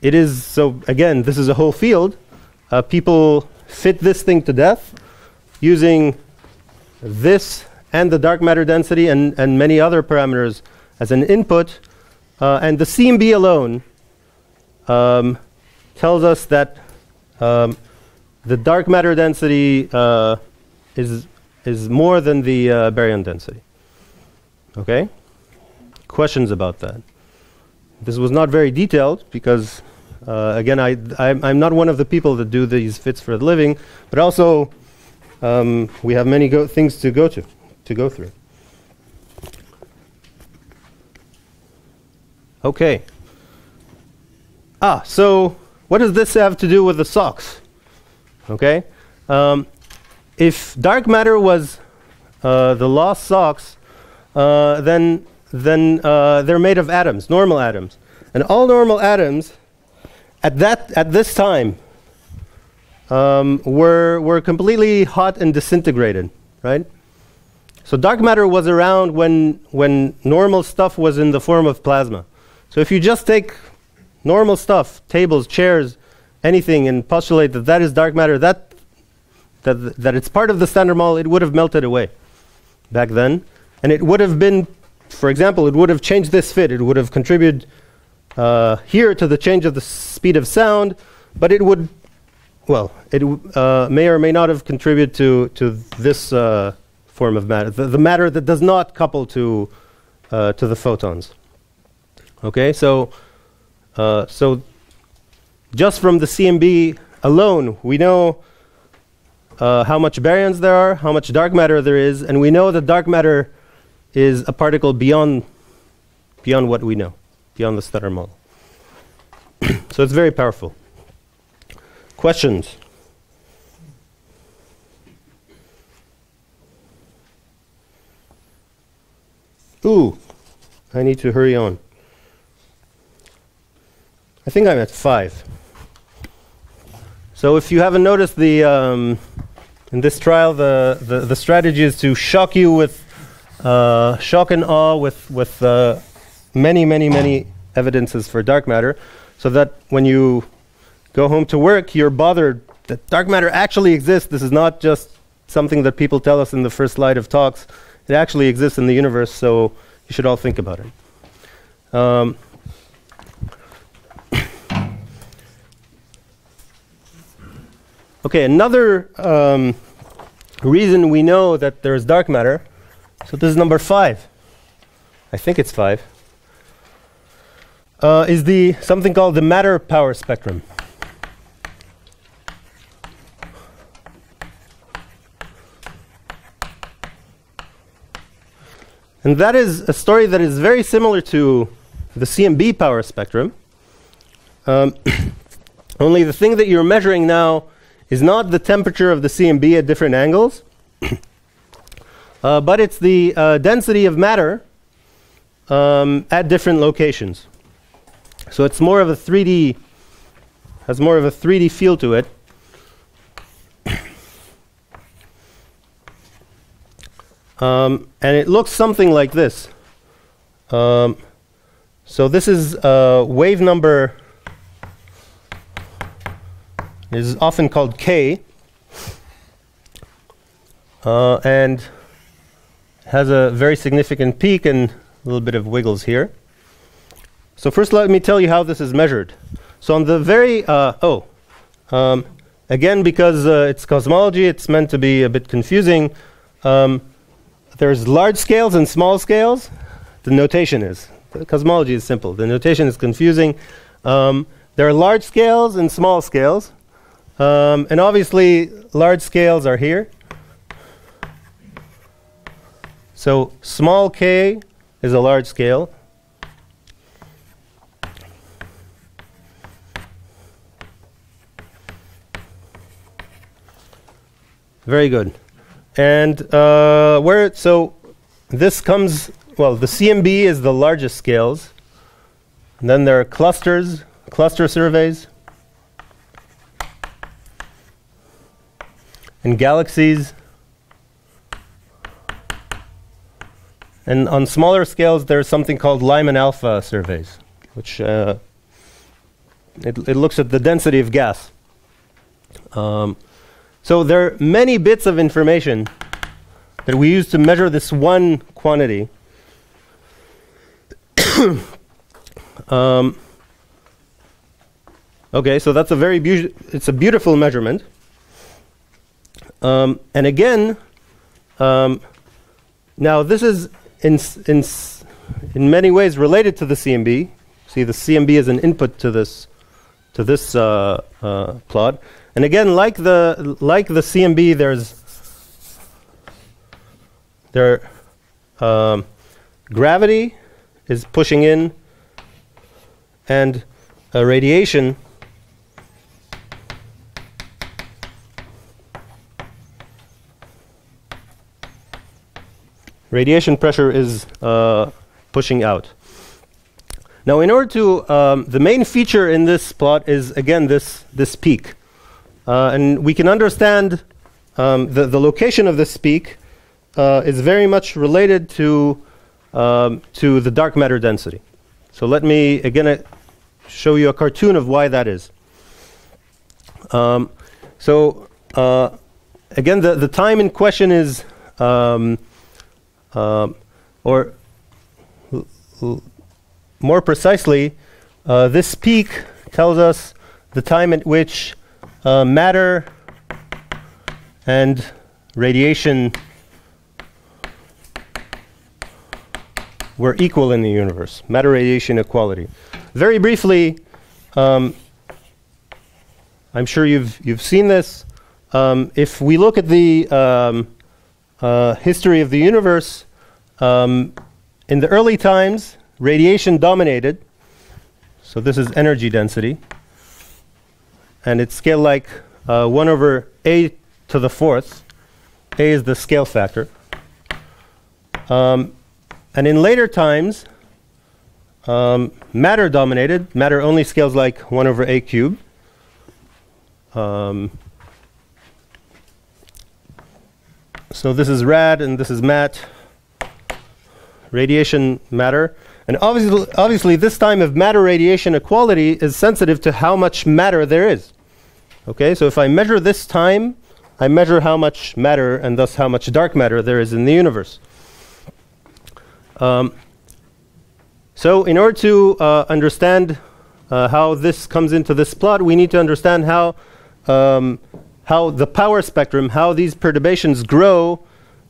it is, so again, this is a whole field. Uh, people fit this thing to death using this and the dark matter density and, and many other parameters as an input. Uh, and the CMB alone um, tells us that um, the dark matter density uh, is, is more than the uh, baryon density. Okay? Questions about that? This was not very detailed because, uh, again, I, I'm, I'm not one of the people that do these fits for a living, but also um, we have many go- things to go to, to go through. Okay. Ah, so what does this have to do with the socks? Okay. Um, if dark matter was uh, the lost socks, uh, then then uh, they're made of atoms, normal atoms, and all normal atoms at that at this time um, were, were completely hot and disintegrated, right? So dark matter was around when, when normal stuff was in the form of plasma. So if you just take normal stuff, tables, chairs, anything, and postulate that that is dark matter, that, that, that it's part of the standard model, it would have melted away back then. And it would have been, for example, it would have changed this fit. It would have contributed uh, here to the change of the speed of sound, but it would well, it uh, may or may not have contributed to, to this uh, form of matter, the, the, matter that does not couple to, uh, to the photons. Okay, so, uh, so just from the CMB alone, we know uh, how much baryons there are, how much dark matter there is, and we know that dark matter is a particle beyond, beyond what we know, beyond the Standard model. so it's very powerful. Questions? Ooh, I need to hurry on. I think I'm at five. So if you haven't noticed, the um, in this trial, the, the, the, strategy is to shock you with uh, shock and awe with with uh, many many many evidences for dark matter, so that when you go home to work, you're bothered that dark matter actually exists. This is not just something that people tell us in the first slide of talks. It actually exists in the universe, so you should all think about it. Um, okay, another um, reason we know that there is dark matter. So this is number five. I think it's five. Uh, is the something called the matter power spectrum. And that is a story that is very similar to the CMB power spectrum. Um, only the thing that you're measuring now is not the temperature of the CMB at different angles, uh, but it's the uh, density of matter um, at different locations. So it's more of a 3D, has more of a 3D feel to it. Um, and it looks something like this. Um, so this is uh, wave number is often called K, uh, and has a very significant peak and a little bit of wiggles here. So first, let me tell you how this is measured. So on the very uh, oh, um, again, because uh, it's cosmology, it's meant to be a bit confusing. Um, there's large scales and small scales. The notation is. The cosmology is simple. The notation is confusing. Um, there are large scales and small scales. Um, and obviously, large scales are here. So small k is a large scale. Very good. And uh, where, so this comes, well, the CMB is the largest scales. And then there are clusters, cluster surveys. And galaxies. And on smaller scales, there's something called Lyman alpha surveys, which uh, it, it looks at the density of gas. Um, so there are many bits of information that we use to measure this one quantity. um, okay, so that's a very it's a beautiful measurement. Um, and again, um, now this is in, in, in many ways related to the CMB. See, the CMB is an input to this, to this uh, uh, plot. And again, like the like the CMB, there's there um, gravity is pushing in, and radiation radiation pressure is uh, pushing out. Now, in order to, um, the main feature in this plot is again this this peak. Uh, and we can understand um, the, the location of this peak uh, is very much related to, um, to the dark matter density. So let me again uh, show you a cartoon of why that is. Um, so uh, again, the, the time in question is, um, um, or more precisely, uh, this peak tells us the time at which uh, matter and radiation were equal in the universe. Matter radiation equality. Very briefly, um, I'm sure you've you've seen this. Um, if we look at the um, uh, history of the universe, um, in the early times, radiation dominated. So this is energy density and it's scale like uh, 1 over a to the fourth. a is the scale factor. Um, and in later times, um, matter dominated. Matter only scales like 1 over a cubed. Um, so this is rad and this is mat. Radiation matter. And obviously, obviously, this time of matter radiation equality is sensitive to how much matter there is. Okay, so if I measure this time, I measure how much matter and thus how much dark matter there is in the universe. Um, so in order to uh, understand uh, how this comes into this plot, we need to understand how, um, how the power spectrum, how these perturbations grow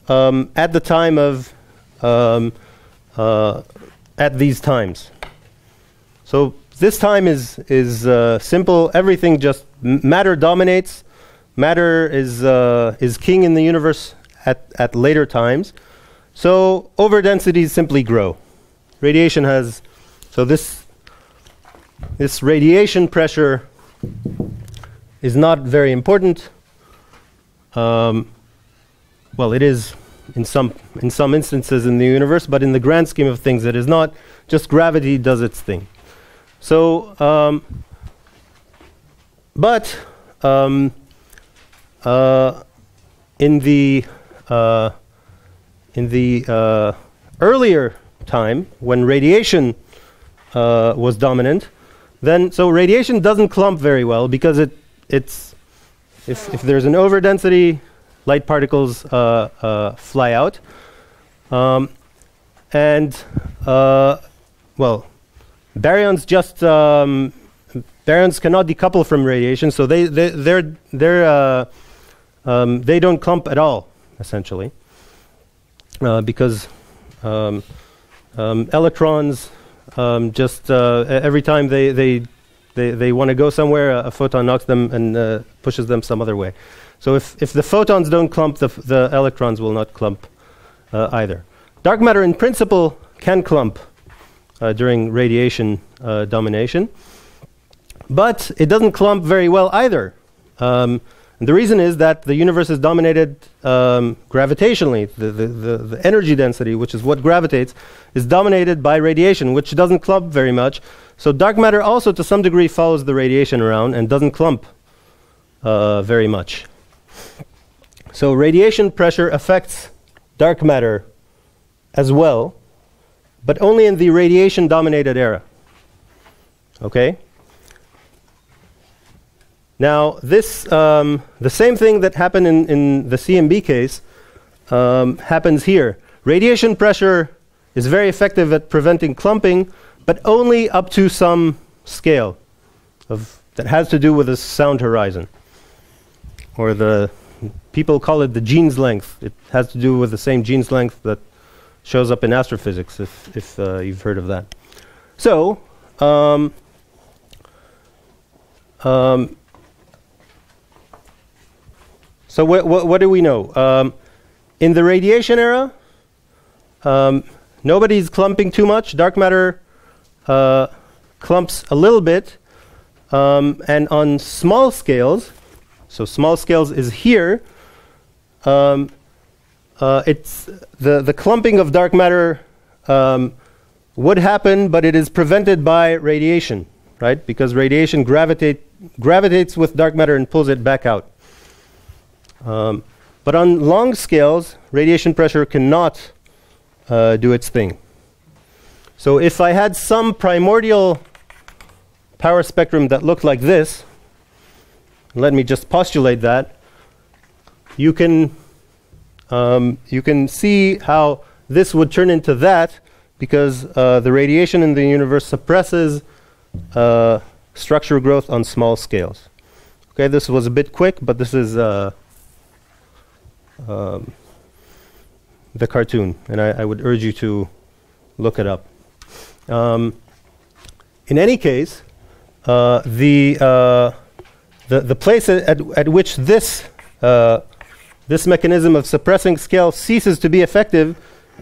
um, at the time of um, uh, at these times. So this time is is uh, simple. Everything just matter dominates. Matter is uh, is king in the universe at at later times. So overdensities simply grow. Radiation has so this this radiation pressure is not very important. Um, well, it is in some in some instances in the universe, but in the grand scheme of things, it is not. Just gravity does its thing. So, um, but um, uh, in the uh, in the uh, earlier time when radiation uh, was dominant, then so radiation doesn't clump very well because it it's if if there's an overdensity light particles uh, uh, fly out. Um, and, uh, well, baryons just um, baryons cannot decouple from radiation, so they they they're, they're um, they don't clump at all, essentially, because um, um, electrons um, just every time they they they, they want to go somewhere, a, a photon knocks them and uh, pushes them some other way. So if if the photons don't clump, the the electrons will not clump uh, either. Dark matter, in principle, can clump uh, during radiation uh, domination, but it doesn't clump very well either. Um, the reason is that the universe is dominated um, gravitationally. The, the, the, the energy density, which is what gravitates, is dominated by radiation, which doesn't clump very much. So dark matter also, to some degree, follows the radiation around and doesn't clump uh, very much. So radiation pressure affects dark matter as well, but only in the radiation-dominated era. Okay. Now, this, um, the same thing that happened in, in the CMB case um, happens here. Radiation pressure is very effective at preventing clumping, but only up to some scale of, that has to do with the sound horizon. Or the, people call it the Jeans length. It has to do with the same Jeans length that shows up in astrophysics, if, if uh, you've heard of that. So, um, um, so wh- what do we know? Um, in the radiation era, um, nobody's clumping too much. Dark matter uh, clumps a little bit, um, and on small scales, so small scales is here. Um, uh, it's the the clumping of dark matter um, would happen, but it is prevented by radiation, right? Because radiation gravitate gravitates with dark matter and pulls it back out. Um, but on long scales, radiation pressure cannot uh, do its thing. So if I had some primordial power spectrum that looked like this, let me just postulate that, you can, um, you can see how this would turn into that because uh, the radiation in the universe suppresses uh, structure growth on small scales. Okay, this was a bit quick, but this is uh, um, the cartoon, and I, I would urge you to look it up. Um, in any case, uh, the, uh, the, the place at, at, which this, uh, this mechanism of suppressing scale ceases to be effective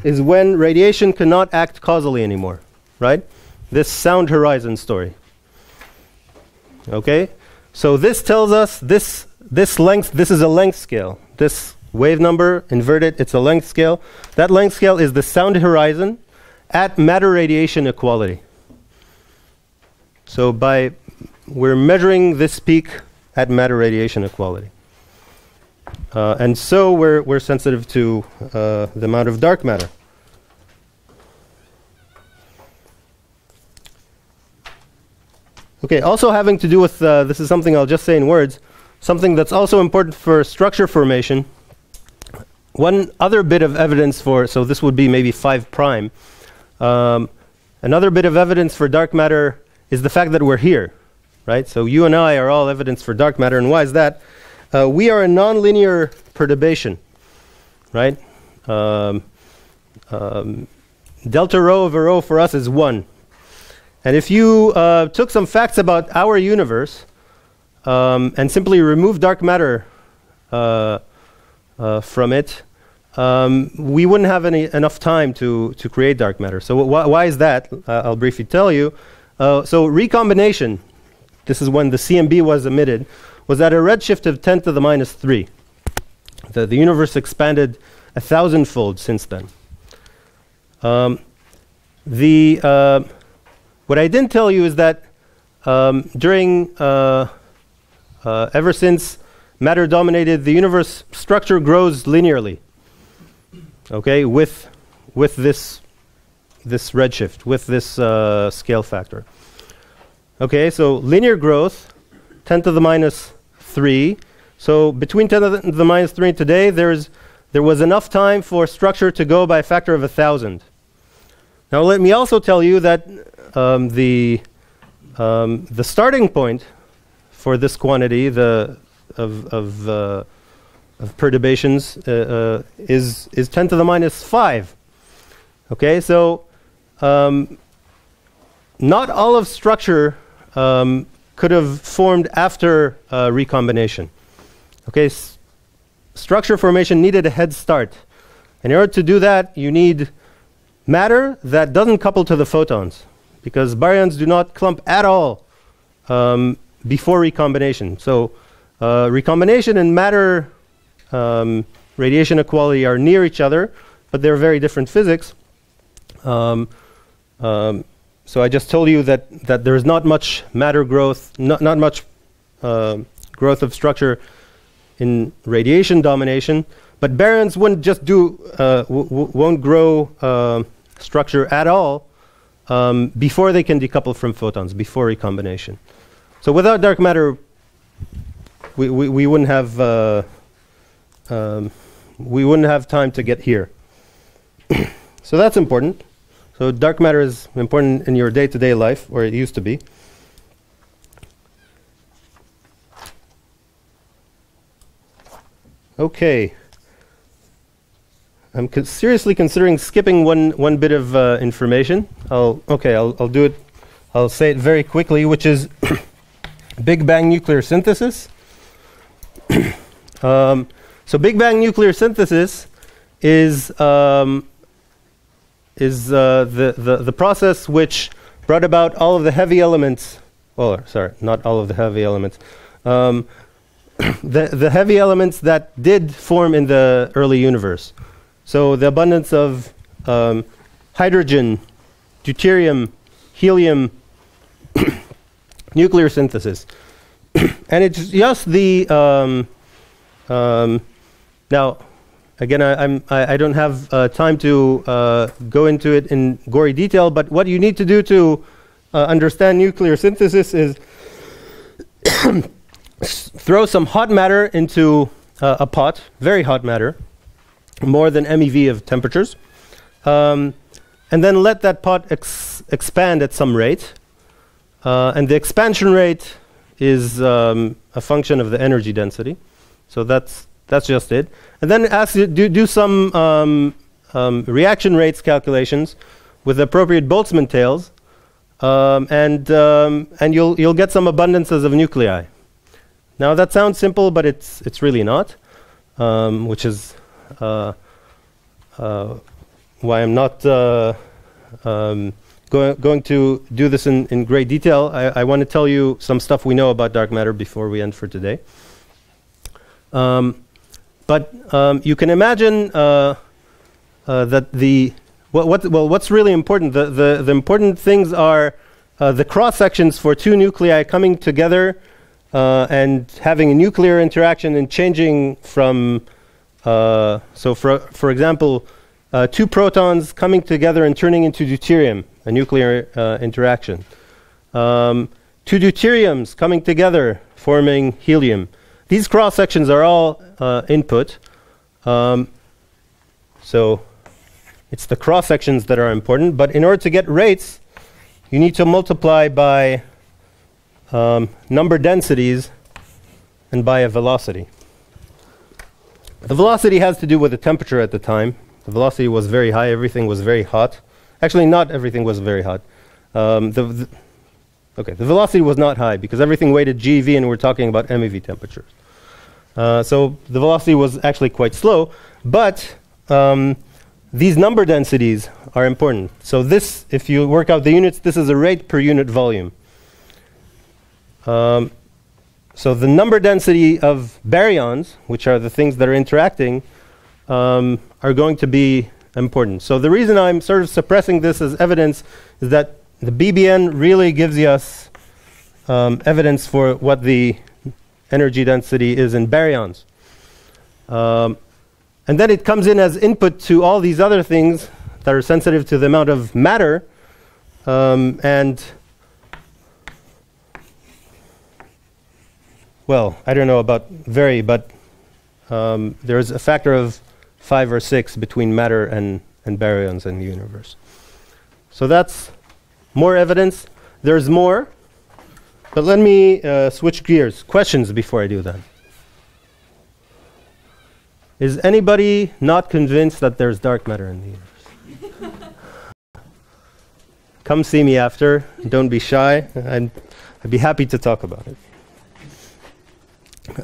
is when radiation cannot act causally anymore, right? This sound horizon story. Okay? So this tells us this, this length, this is a length scale. This wave number, inverted, it's a length scale. That length scale is the sound horizon at matter radiation equality. So by we're measuring this peak at matter radiation equality. Uh, and so we're, we're sensitive to uh, the amount of dark matter. Okay, also having to do with, uh, this is something I'll just say in words, something that's also important for structure formation. One other bit of evidence for, so this would be maybe 5 prime. Um, another bit of evidence for dark matter is the fact that we're here, right? So you and I are all evidence for dark matter, and why is that? Uh, we are a nonlinear perturbation, right? Um, um, delta rho over rho for us is 1. And if you uh, took some facts about our universe um, and simply removed dark matter uh, uh, from it, um, we wouldn't have any, enough time to, to create dark matter. So, wh- why is that? Uh, I'll briefly tell you. Uh, so, recombination, this is when the CMB was emitted, was at a redshift of 10 to the minus 3. The, the universe expanded a thousandfold since then. Um, the, uh, what I didn't tell you is that um, during, uh, uh, ever since matter dominated the universe, structure grows linearly. Okay, with, with this, this redshift, with this uh, scale factor. Okay, so linear growth, 10 to the minus 3. So between 10 to the, minus 3 and today, there's, there was enough time for structure to go by a factor of a 1,000. Now let me also tell you that um, the, um, the starting point for this quantity, the of of, uh, of perturbations, uh, uh, is is 10 to the minus five. Okay, so um, not all of structure um, could have formed after uh, recombination. Okay, s- structure formation needed a head start. And in order to do that, you need matter that doesn't couple to the photons, because baryons do not clump at all um, before recombination. So, uh, recombination and matter um, radiation equality are near each other, but they're very different physics. Um, um, so I just told you that, that there's not much matter growth, not, not much uh, growth of structure in radiation domination, but baryons wouldn't just do, uh, won't grow uh, structure at all um, before they can decouple from photons, before recombination. So without dark matter, we, we, we wouldn't have uh, um, we wouldn't have time to get here. so that's important. So dark matter is important in your day-to-day life, or it used to be. Okay. I'm seriously considering skipping one, one bit of uh, information. I'll, okay, I'll, I'll do it. I'll say it very quickly, which is Big Bang nucleosynthesis. um, so Big Bang nucleosynthesis is um, is uh, the, the the process which brought about all of the heavy elements. Well, sorry, not all of the heavy elements. Um, the the heavy elements that did form in the early universe. So the abundance of um, hydrogen, deuterium, helium, nucleosynthesis, and it's just the um, um, now. Again, I, I'm, I, I don't have uh, time to uh, go into it in gory detail, but what you need to do to uh, understand nucleosynthesis is throw some hot matter into uh, a pot, very hot matter, more than MeV of temperatures, um, and then let that pot ex- expand at some rate. Uh, and the expansion rate is um, a function of the energy density. So that's, that's just it. And then ask do, do some um, um, reaction rates calculations with appropriate Boltzmann tails, um, and, um, and you'll, you'll get some abundances of nuclei. Now that sounds simple, but it's, it's really not, um, which is uh, uh, why I'm not uh, um, go- going to do this in, in great detail. I, I want to tell you some stuff we know about dark matter before we end for today. Um, but um, you can imagine uh, uh, that the what, well, what's really important? The, the, the important things are uh, the cross sections for two nuclei coming together uh, and having a nuclear interaction and changing from. Uh, so, for for example, two protons coming together and turning into deuterium, a nuclear interaction. Um, two deuteriums coming together, forming helium. These cross sections are all uh, input. Um, so it's the cross sections that are important. But in order to get rates, you need to multiply by um, number densities and by a velocity. The velocity has to do with the temperature at the time. The velocity was very high, everything was very hot. Actually, not everything was very hot. Um, the, the okay, the velocity was not high because everything weighted GeV and we're talking about MeV temperatures. Uh, so the velocity was actually quite slow, but um, these number densities are important. So this, if you work out the units, this is a rate per unit volume. Um, so the number density of baryons, which are the things that are interacting, um, are going to be important. So the reason I'm sort of suppressing this as evidence is that the BBN really gives us um, evidence for what the energy density is in baryons. Um, and then it comes in as input to all these other things that are sensitive to the amount of matter. Um, and, well, I don't know about very, but um, there's a factor of five or six between matter and, and baryons in the universe. So that's more evidence. There's more. but let me uh, switch gears. Questions before I do that. Is anybody not convinced that there's dark matter in the universe? Come see me after. Don't be shy. I'd, I'd be happy to talk about it.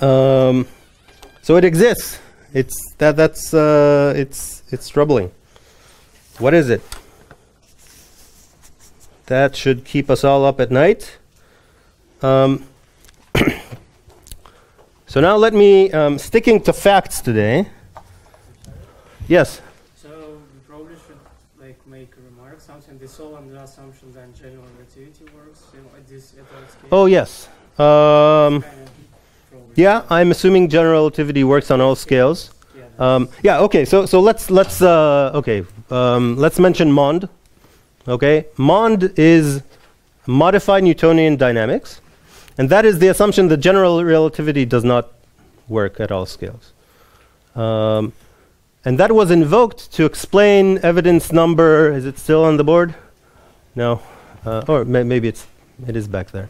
Um, so it exists. It's that that's uh, it's it's troubling. What is it? That should keep us all up at night. Um, so now let me um, sticking to facts today. Yes. So we probably should like make a remark, something this all under assumption that general relativity works, you know, at this at all scale. Oh yes. Um, Kind of probably. yeah, I'm assuming general relativity works on all scales. Yeah, Um, yeah. Okay. So so let's let's uh, okay. Um, let's mention MOND. Okay. MOND is modified Newtonian dynamics, and that is the assumption that general relativity does not work at all scales. Um, and that was invoked to explain evidence number. Is it still on the board? No. Uh, or may- maybe it's it is back there.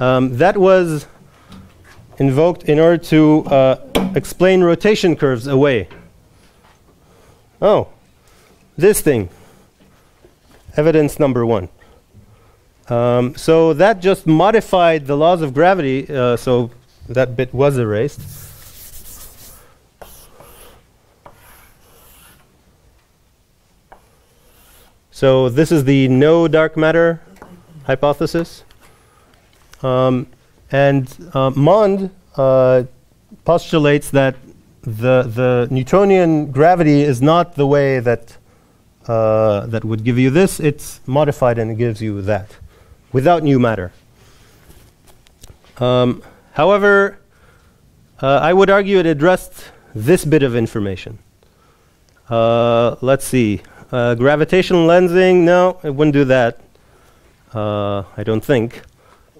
Um, that was invoked in order to uh, explain rotation curves away. Oh, this thing. Evidence number one. Um, so that just modified the laws of gravity, uh, so that bit was erased. So this is the no dark matter hypothesis. Um, and uh, Mond uh, postulates that the, the Newtonian gravity is not the way that, uh, that would give you this, it's modified and it gives you that without new matter. Um, however, uh, I would argue it addressed this bit of information. Uh, let's see. Uh, gravitational lensing, no, it wouldn't do that. Uh, I don't think.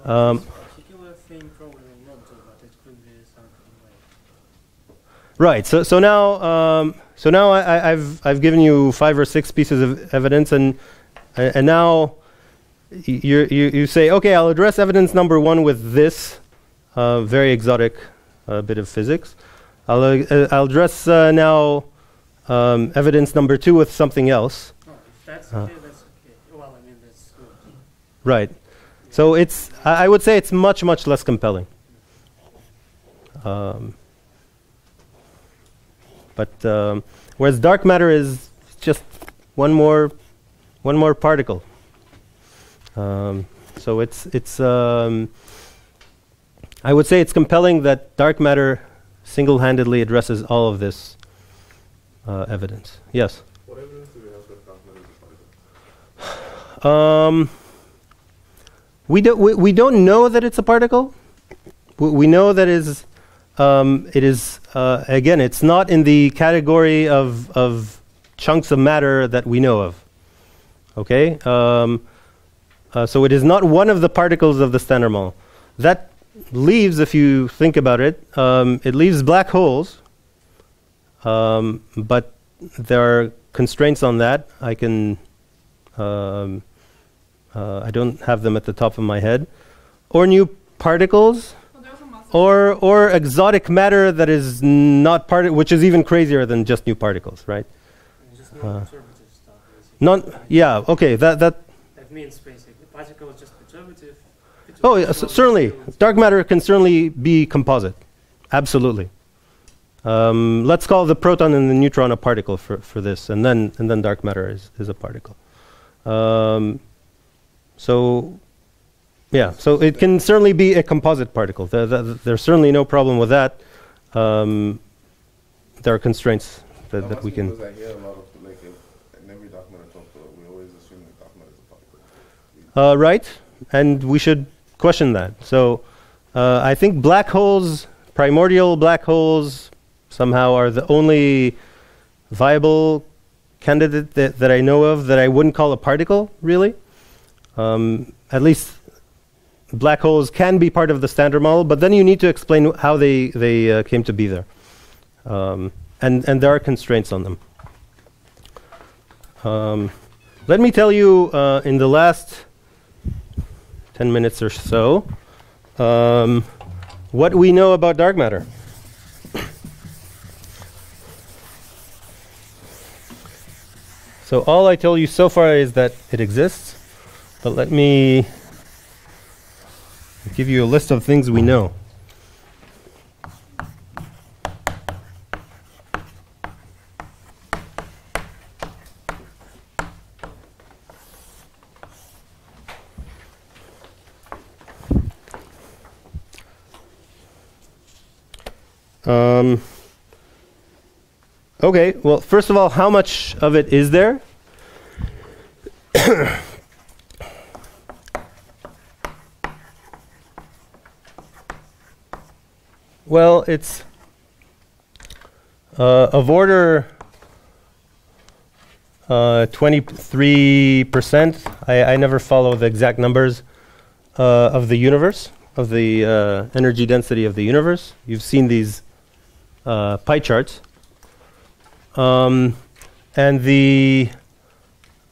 Um, this particular thing probably will not do, but it could be something like. Right. So so now um, so now I, I, I've I've given you five or six pieces of evidence, and uh, and now you you you say okay, I'll address evidence number one with this uh, very exotic uh, bit of physics. I'll uh, I'll address uh, now um, evidence number two with something else. No, that's Uh. okay, that's okay. Well, I mean, that's good. Right. So it's I, I would say it's much much less compelling. Um, but um, whereas dark matter is just one more one more particle. Um, so it's it's um, I would say it's compelling that dark matter single-handedly addresses all of this uh, evidence. Yes. What evidence do we have that dark matter is a particle? Um, we don't we, we don't know that it's a particle. We, we know that is um, it is uh, again it's not in the category of of chunks of matter that we know of. Okay, um, uh, so it is not one of the particles of the Standard Model. That leaves, if you think about it, um, it leaves black holes. Um, but there are constraints on that. I can. Um, uh, I don't have them at the top of my head. Or new particles, Well, there's a massive or or exotic matter that is not part, which is even crazier than just new particles, right? Just Uh. non-perturbative stuff. Non, yeah, okay, that that. That means basically particle is just perturbative. Oh, yeah, certainly, dark matter can certainly be composite, absolutely. Um, let's call the proton and the neutron a particle for, for this, and then and then dark matter is, is a particle. Um, so, yeah, so it can certainly be a composite particle. There- there- there's certainly no problem with that. Um, there are constraints that, that we can. Because I hear a lot of like in every dark matter talk, uh, we always assume matter is a particle. Uh, right, and we should question that. So, uh, I think black holes, primordial black holes, somehow are the only viable candidate that, that I know of that I wouldn't call a particle, really. Um, at least black holes can be part of the standard model, but then you need to explain how they, they uh, came to be there. Um, and, and there are constraints on them. Um, let me tell you, uh, in the last 10 minutes or so, um, what we know about dark matter. So all I told you so far is that it exists, but let me give you a list of things we know. Um, okay, well, first of all, how much of it is there? Well, it's uh, of order uh, 23%. I, I never follow the exact numbers uh, of the universe, of the uh, energy density of the universe. You've seen these uh, pie charts. Um, and the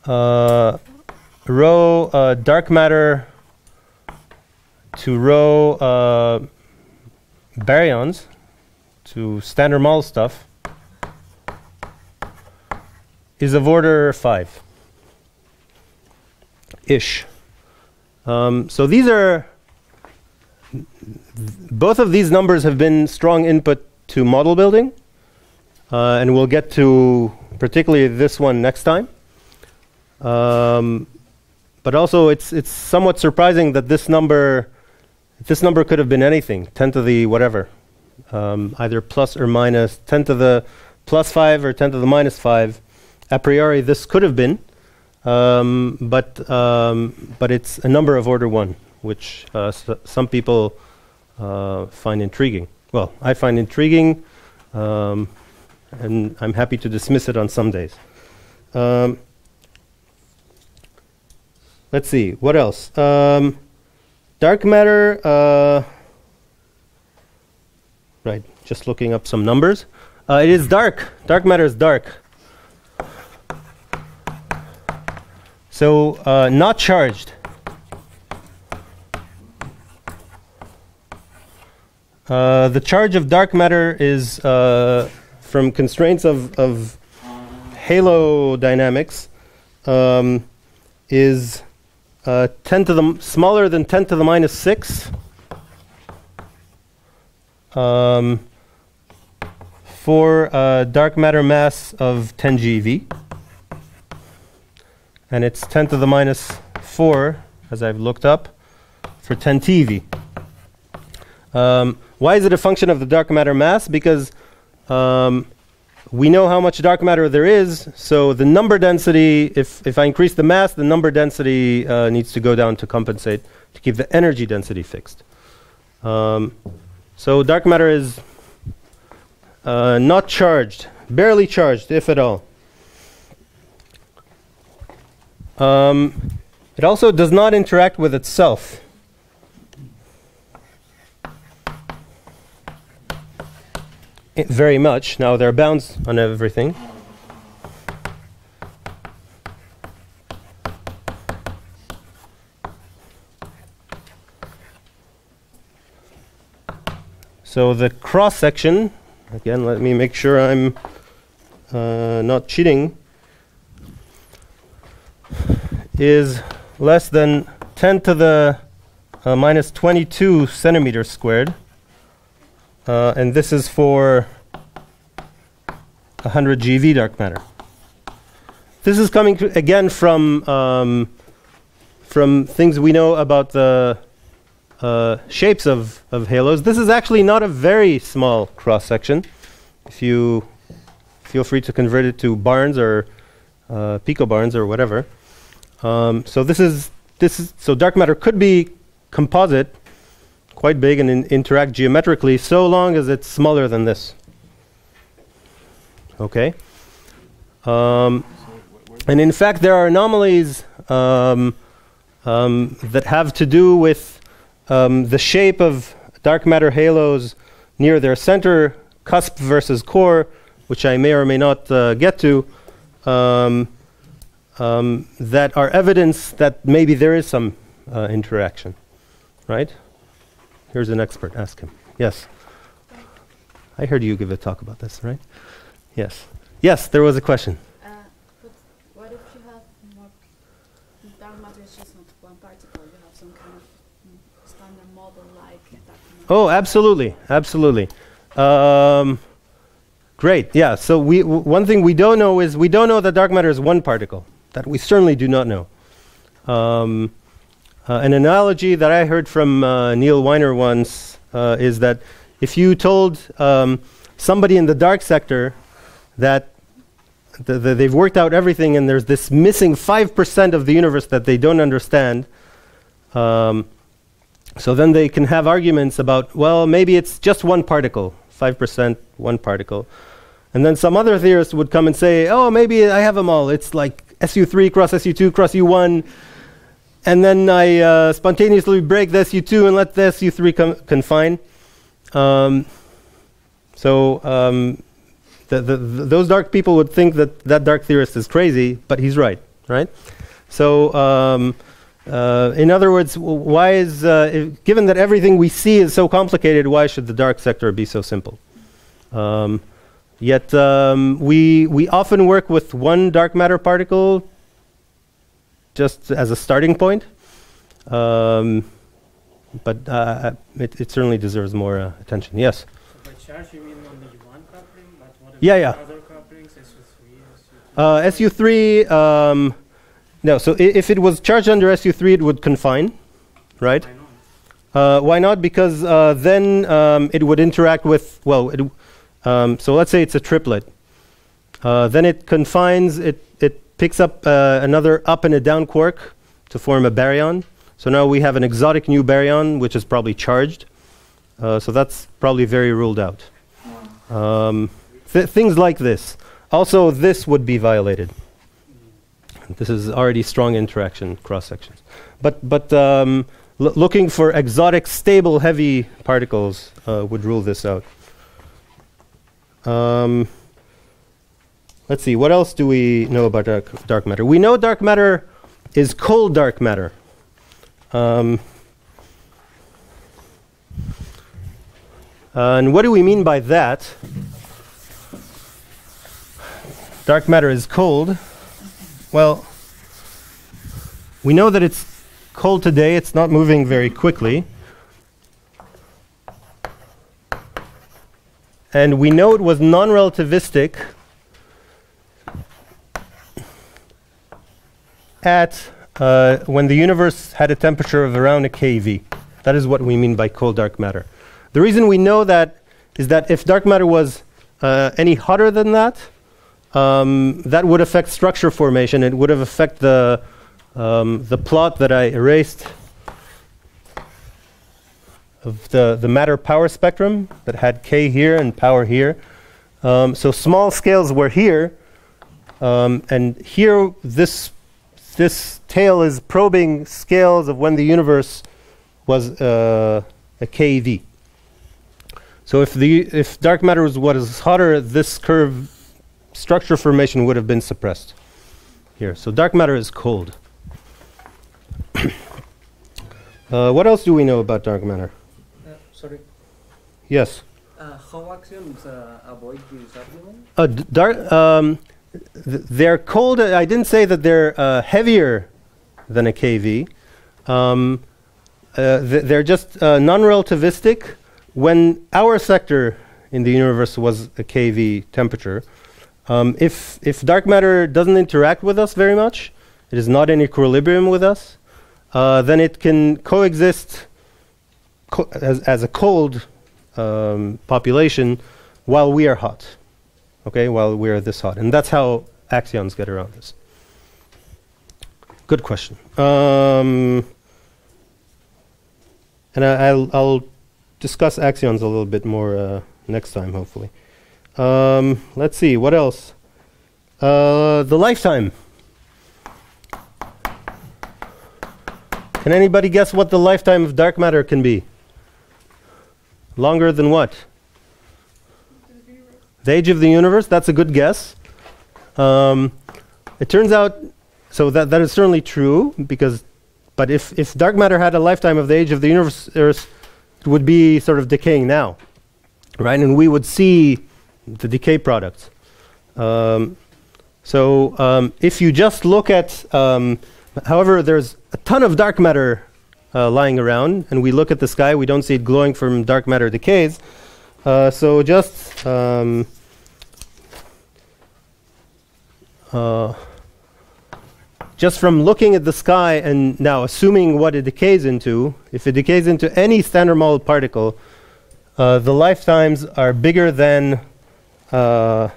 uh, uh, dark matter to uh, baryons to standard model stuff is of order 5 ish. Um, so these are both of these numbers have been strong input to model building, uh, and we'll get to particularly this one next time. Um, but also, it's it's somewhat surprising that this number, this number could have been anything, 10 to the whatever, um, either plus or minus 10 to the plus 5 or 10 to the minus 5. A priori, this could have been, um, but um, but it's a number of order one, which uh, some people uh, find intriguing. Well, I find intriguing, um, and I'm happy to dismiss it on some days. Um, let's see, what else? Dark matter, uh, right, just looking up some numbers. Uh, it is dark. Dark matter is dark. So, uh, not charged. Uh, the charge of dark matter is uh, from constraints of, of halo dynamics um, is uh, 10 to the smaller than 10 to the minus 6 um, for a dark matter mass of 10 GeV. And it's 10 to the minus 4, as I've looked up, for 10 TeV. Um, why is it a function of the dark matter mass? Because um, we know how much dark matter there is, so the number density, if, if I increase the mass, the number density uh, needs to go down to compensate to keep the energy density fixed. Um, so dark matter is uh, not charged, barely charged, if at all. Um, it also does not interact with itself. Very much. Now there are bounds on everything. So the cross section, again, let me make sure I'm uh, not cheating, is less than 10 to the uh, minus 22 centimeters squared. Uh, and this is for 100 GeV dark matter. This is coming again from um, from things we know about the uh, shapes of, of halos. This is actually not a very small cross section. If you feel free to convert it to barns or uh, pico barns or whatever. Um, so this is this is so dark matter could be composite quite big and in interact geometrically so long as it's smaller than this. Okay? Um, and in fact, there are anomalies um, um, that have to do with um, the shape of dark matter halos near their center, cusp versus core, which I may or may not uh, get to, um, um, that are evidence that maybe there is some uh, interaction, right? Here's an expert. Ask him. Yes. I heard you give a talk about this, right? Yes. Yes, there was a question. Uh, but what if you have more dark matter is just not one particle? You have some kind of mm, standard model like dark matter. Oh, absolutely, absolutely. Um, great. Yeah. So we w- one thing we don't know is we don't know that dark matter is one particle. That we certainly do not know. Um, uh, an analogy that I heard from uh, Neal Weiner once uh, is that if you told um, somebody in the dark sector that th- th- they've worked out everything and there's this missing 5% of the universe that they don't understand, um, so then they can have arguments about, well, maybe it's just one particle, 5%, one particle. And then some other theorist would come and say, oh, maybe I have them all. It's like SU3 cross SU2 cross U1 and then I uh, spontaneously break the SU2 and let the SU3 com- confine. Um, so um, the, the, the, those dark people would think that that dark theorist is crazy, but he's right, right? So um, uh, in other words, why is uh, given that everything we see is so complicated, why should the dark sector be so simple? Um, yet um, we we often work with one dark matter particle just as a starting point. Um, but uh, it, it certainly deserves more uh, attention. Yes. So by charge, you mean only one coupling, but what about Yeah, yeah. other couplings, SU3, SU2? Uh, SU3. Um, no. So i- if it was charged under SU3, it would confine, right? Why not? Uh, why not? Because uh, then um, it would interact with, well, it, um, so let's say it's a triplet. Uh, then it confines, it, it picks up uh, another up and a down quark to form a baryon. So now we have an exotic new baryon, which is probably charged. Uh, so that's probably very ruled out. Um, th- things like this. Also, this would be violated. This is already strong interaction cross sections. But, but um, looking for exotic, stable, heavy particles uh, would rule this out. Um, let's see, what else do we know about dark, dark matter? We know dark matter is cold dark matter. Um, and what do we mean by that? Dark matter is cold. Well, we know that it's cold today. It's not moving very quickly. And we know it was non relativistic at uh, when the universe had a temperature of around a keV. That is what we mean by cold dark matter. The reason we know that is that if dark matter was uh, any hotter than that, um, that would affect structure formation. It would have affect the um, the plot that I erased of the, the matter power spectrum that had K here and power here. Um, so small scales were here, um, and here this, this tail is probing scales of when the universe was uh, a KeV. So if, the, if dark matter was what is hotter, this curve structure formation would have been suppressed here. So dark matter is cold. uh, what else do we know about dark matter? Uh, sorry. Yes. Uh, how axions uh, avoid this argument? Uh, dark, um, they're cold. I didn't say that they're uh, heavier than a keV. Um, uh, th- they're just uh, non-relativistic. When our sector in the universe was a keV temperature, um, if if dark matter doesn't interact with us very much, it is not in equilibrium with us, uh, then it can coexist co- as, as a cold um, population while we are hot. Okay, while we are this hot. And that's how axions get around this. Good question. Um, and I, I'll, I'll discuss axions a little bit more uh, next time, hopefully. Um, let's see, what else? Uh, the lifetime. Can anybody guess what the lifetime of dark matter can be? Longer than what? The age of the universe? That's a good guess. Um, it turns out, so that, that is certainly true, because, but if, if dark matter had a lifetime of the age of the universe, Earth, it would be sort of decaying now, right? And we would see the decay products. Um, so um, if you just look at, um, however, there's a ton of dark matter uh, lying around, and we look at the sky, we don't see it glowing from dark matter decays. Uh, so just um, uh, just from looking at the sky and now assuming what it decays into, if it decays into any standard model particle, uh, the lifetimes are bigger than uh,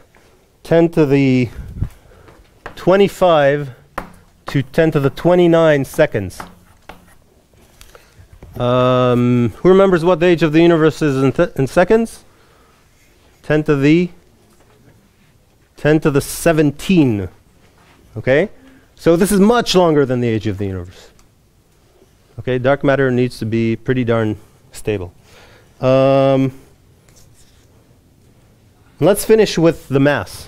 10 to the 25 to 10 to the 29 seconds. Um, who remembers what the age of the universe is in, in seconds? 10 to the 10 to the 17. Okay? So this is much longer than the age of the universe. Okay, dark matter needs to be pretty darn stable. Um, let's finish with the mass.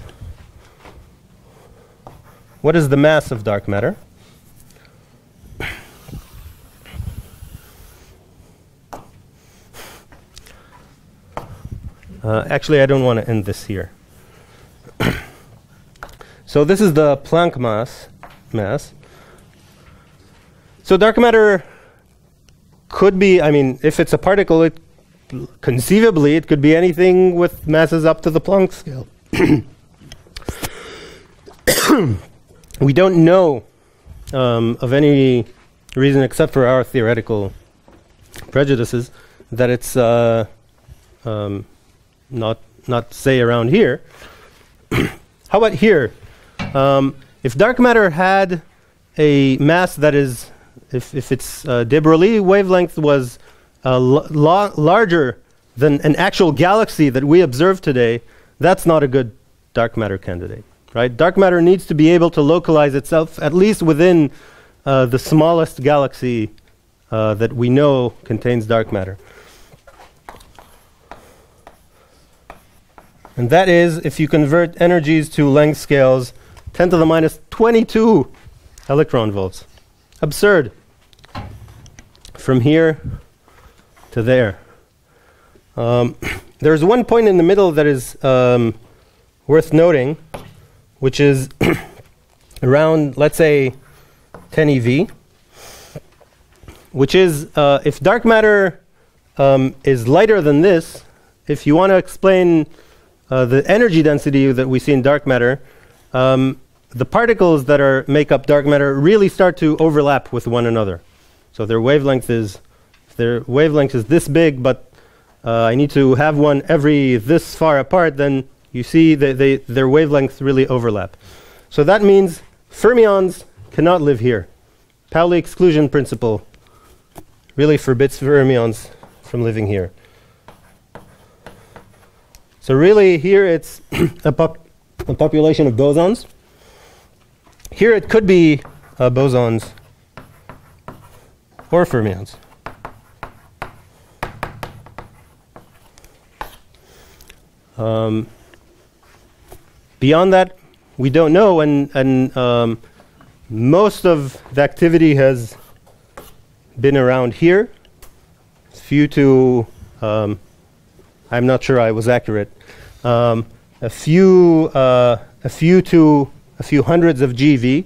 What is the mass of dark matter? Uh, actually, I don't want to end this here. so this is the Planck mass. Mass. So dark matter could be. I mean, if it's a particle, it conceivably it could be anything with masses up to the Planck scale. we don't know um, of any reason except for our theoretical prejudices that it's uh, um, not not say around here. How about here? Um, if dark matter had a mass that is, if, if its uh, de Broglie wavelength was uh, la- larger than an actual galaxy that we observe today, that's not a good dark matter candidate, right? Dark matter needs to be able to localize itself at least within uh, the smallest galaxy uh, that we know contains dark matter. And that is if you convert energies to length scales 10 to the minus 22 electron volts. Absurd. From here to there. Um, there's one point in the middle that is um, worth noting, which is around, let's say, 10 eV, which is uh, if dark matter um, is lighter than this, if you want to explain uh, the energy density that we see in dark matter, um, the particles that are make up dark matter really start to overlap with one another. So their wavelength is their wavelength is this big, but uh, I need to have one every this far apart. Then you see that they, their wavelengths really overlap. So that means fermions cannot live here. Pauli exclusion principle really forbids fermions from living here. So really here it's a, pop a population of bosons. Here it could be uh, bosons or fermions. Um, beyond that, we don't know, and, and um, most of the activity has been around here. Few to, um, I'm not sure I was accurate. Um, a few, uh, a few to a few hundreds of GeV,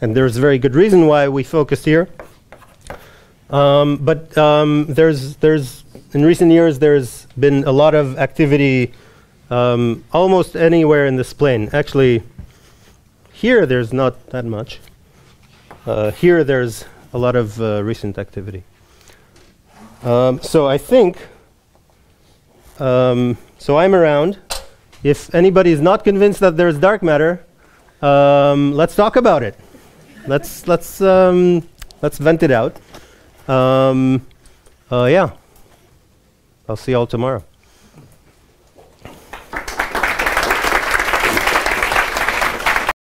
and there's a very good reason why we focused here. Um, but um, there's, there's, in recent years, there's been a lot of activity um, almost anywhere in this plane. Actually, here there's not that much. Uh, here there's a lot of uh, recent activity. Um, so I think, um, so I'm around. If anybody is not convinced that there's dark matter, um, let's talk about it. let's let's um, let's vent it out. Um, uh, yeah. I'll see y'all tomorrow.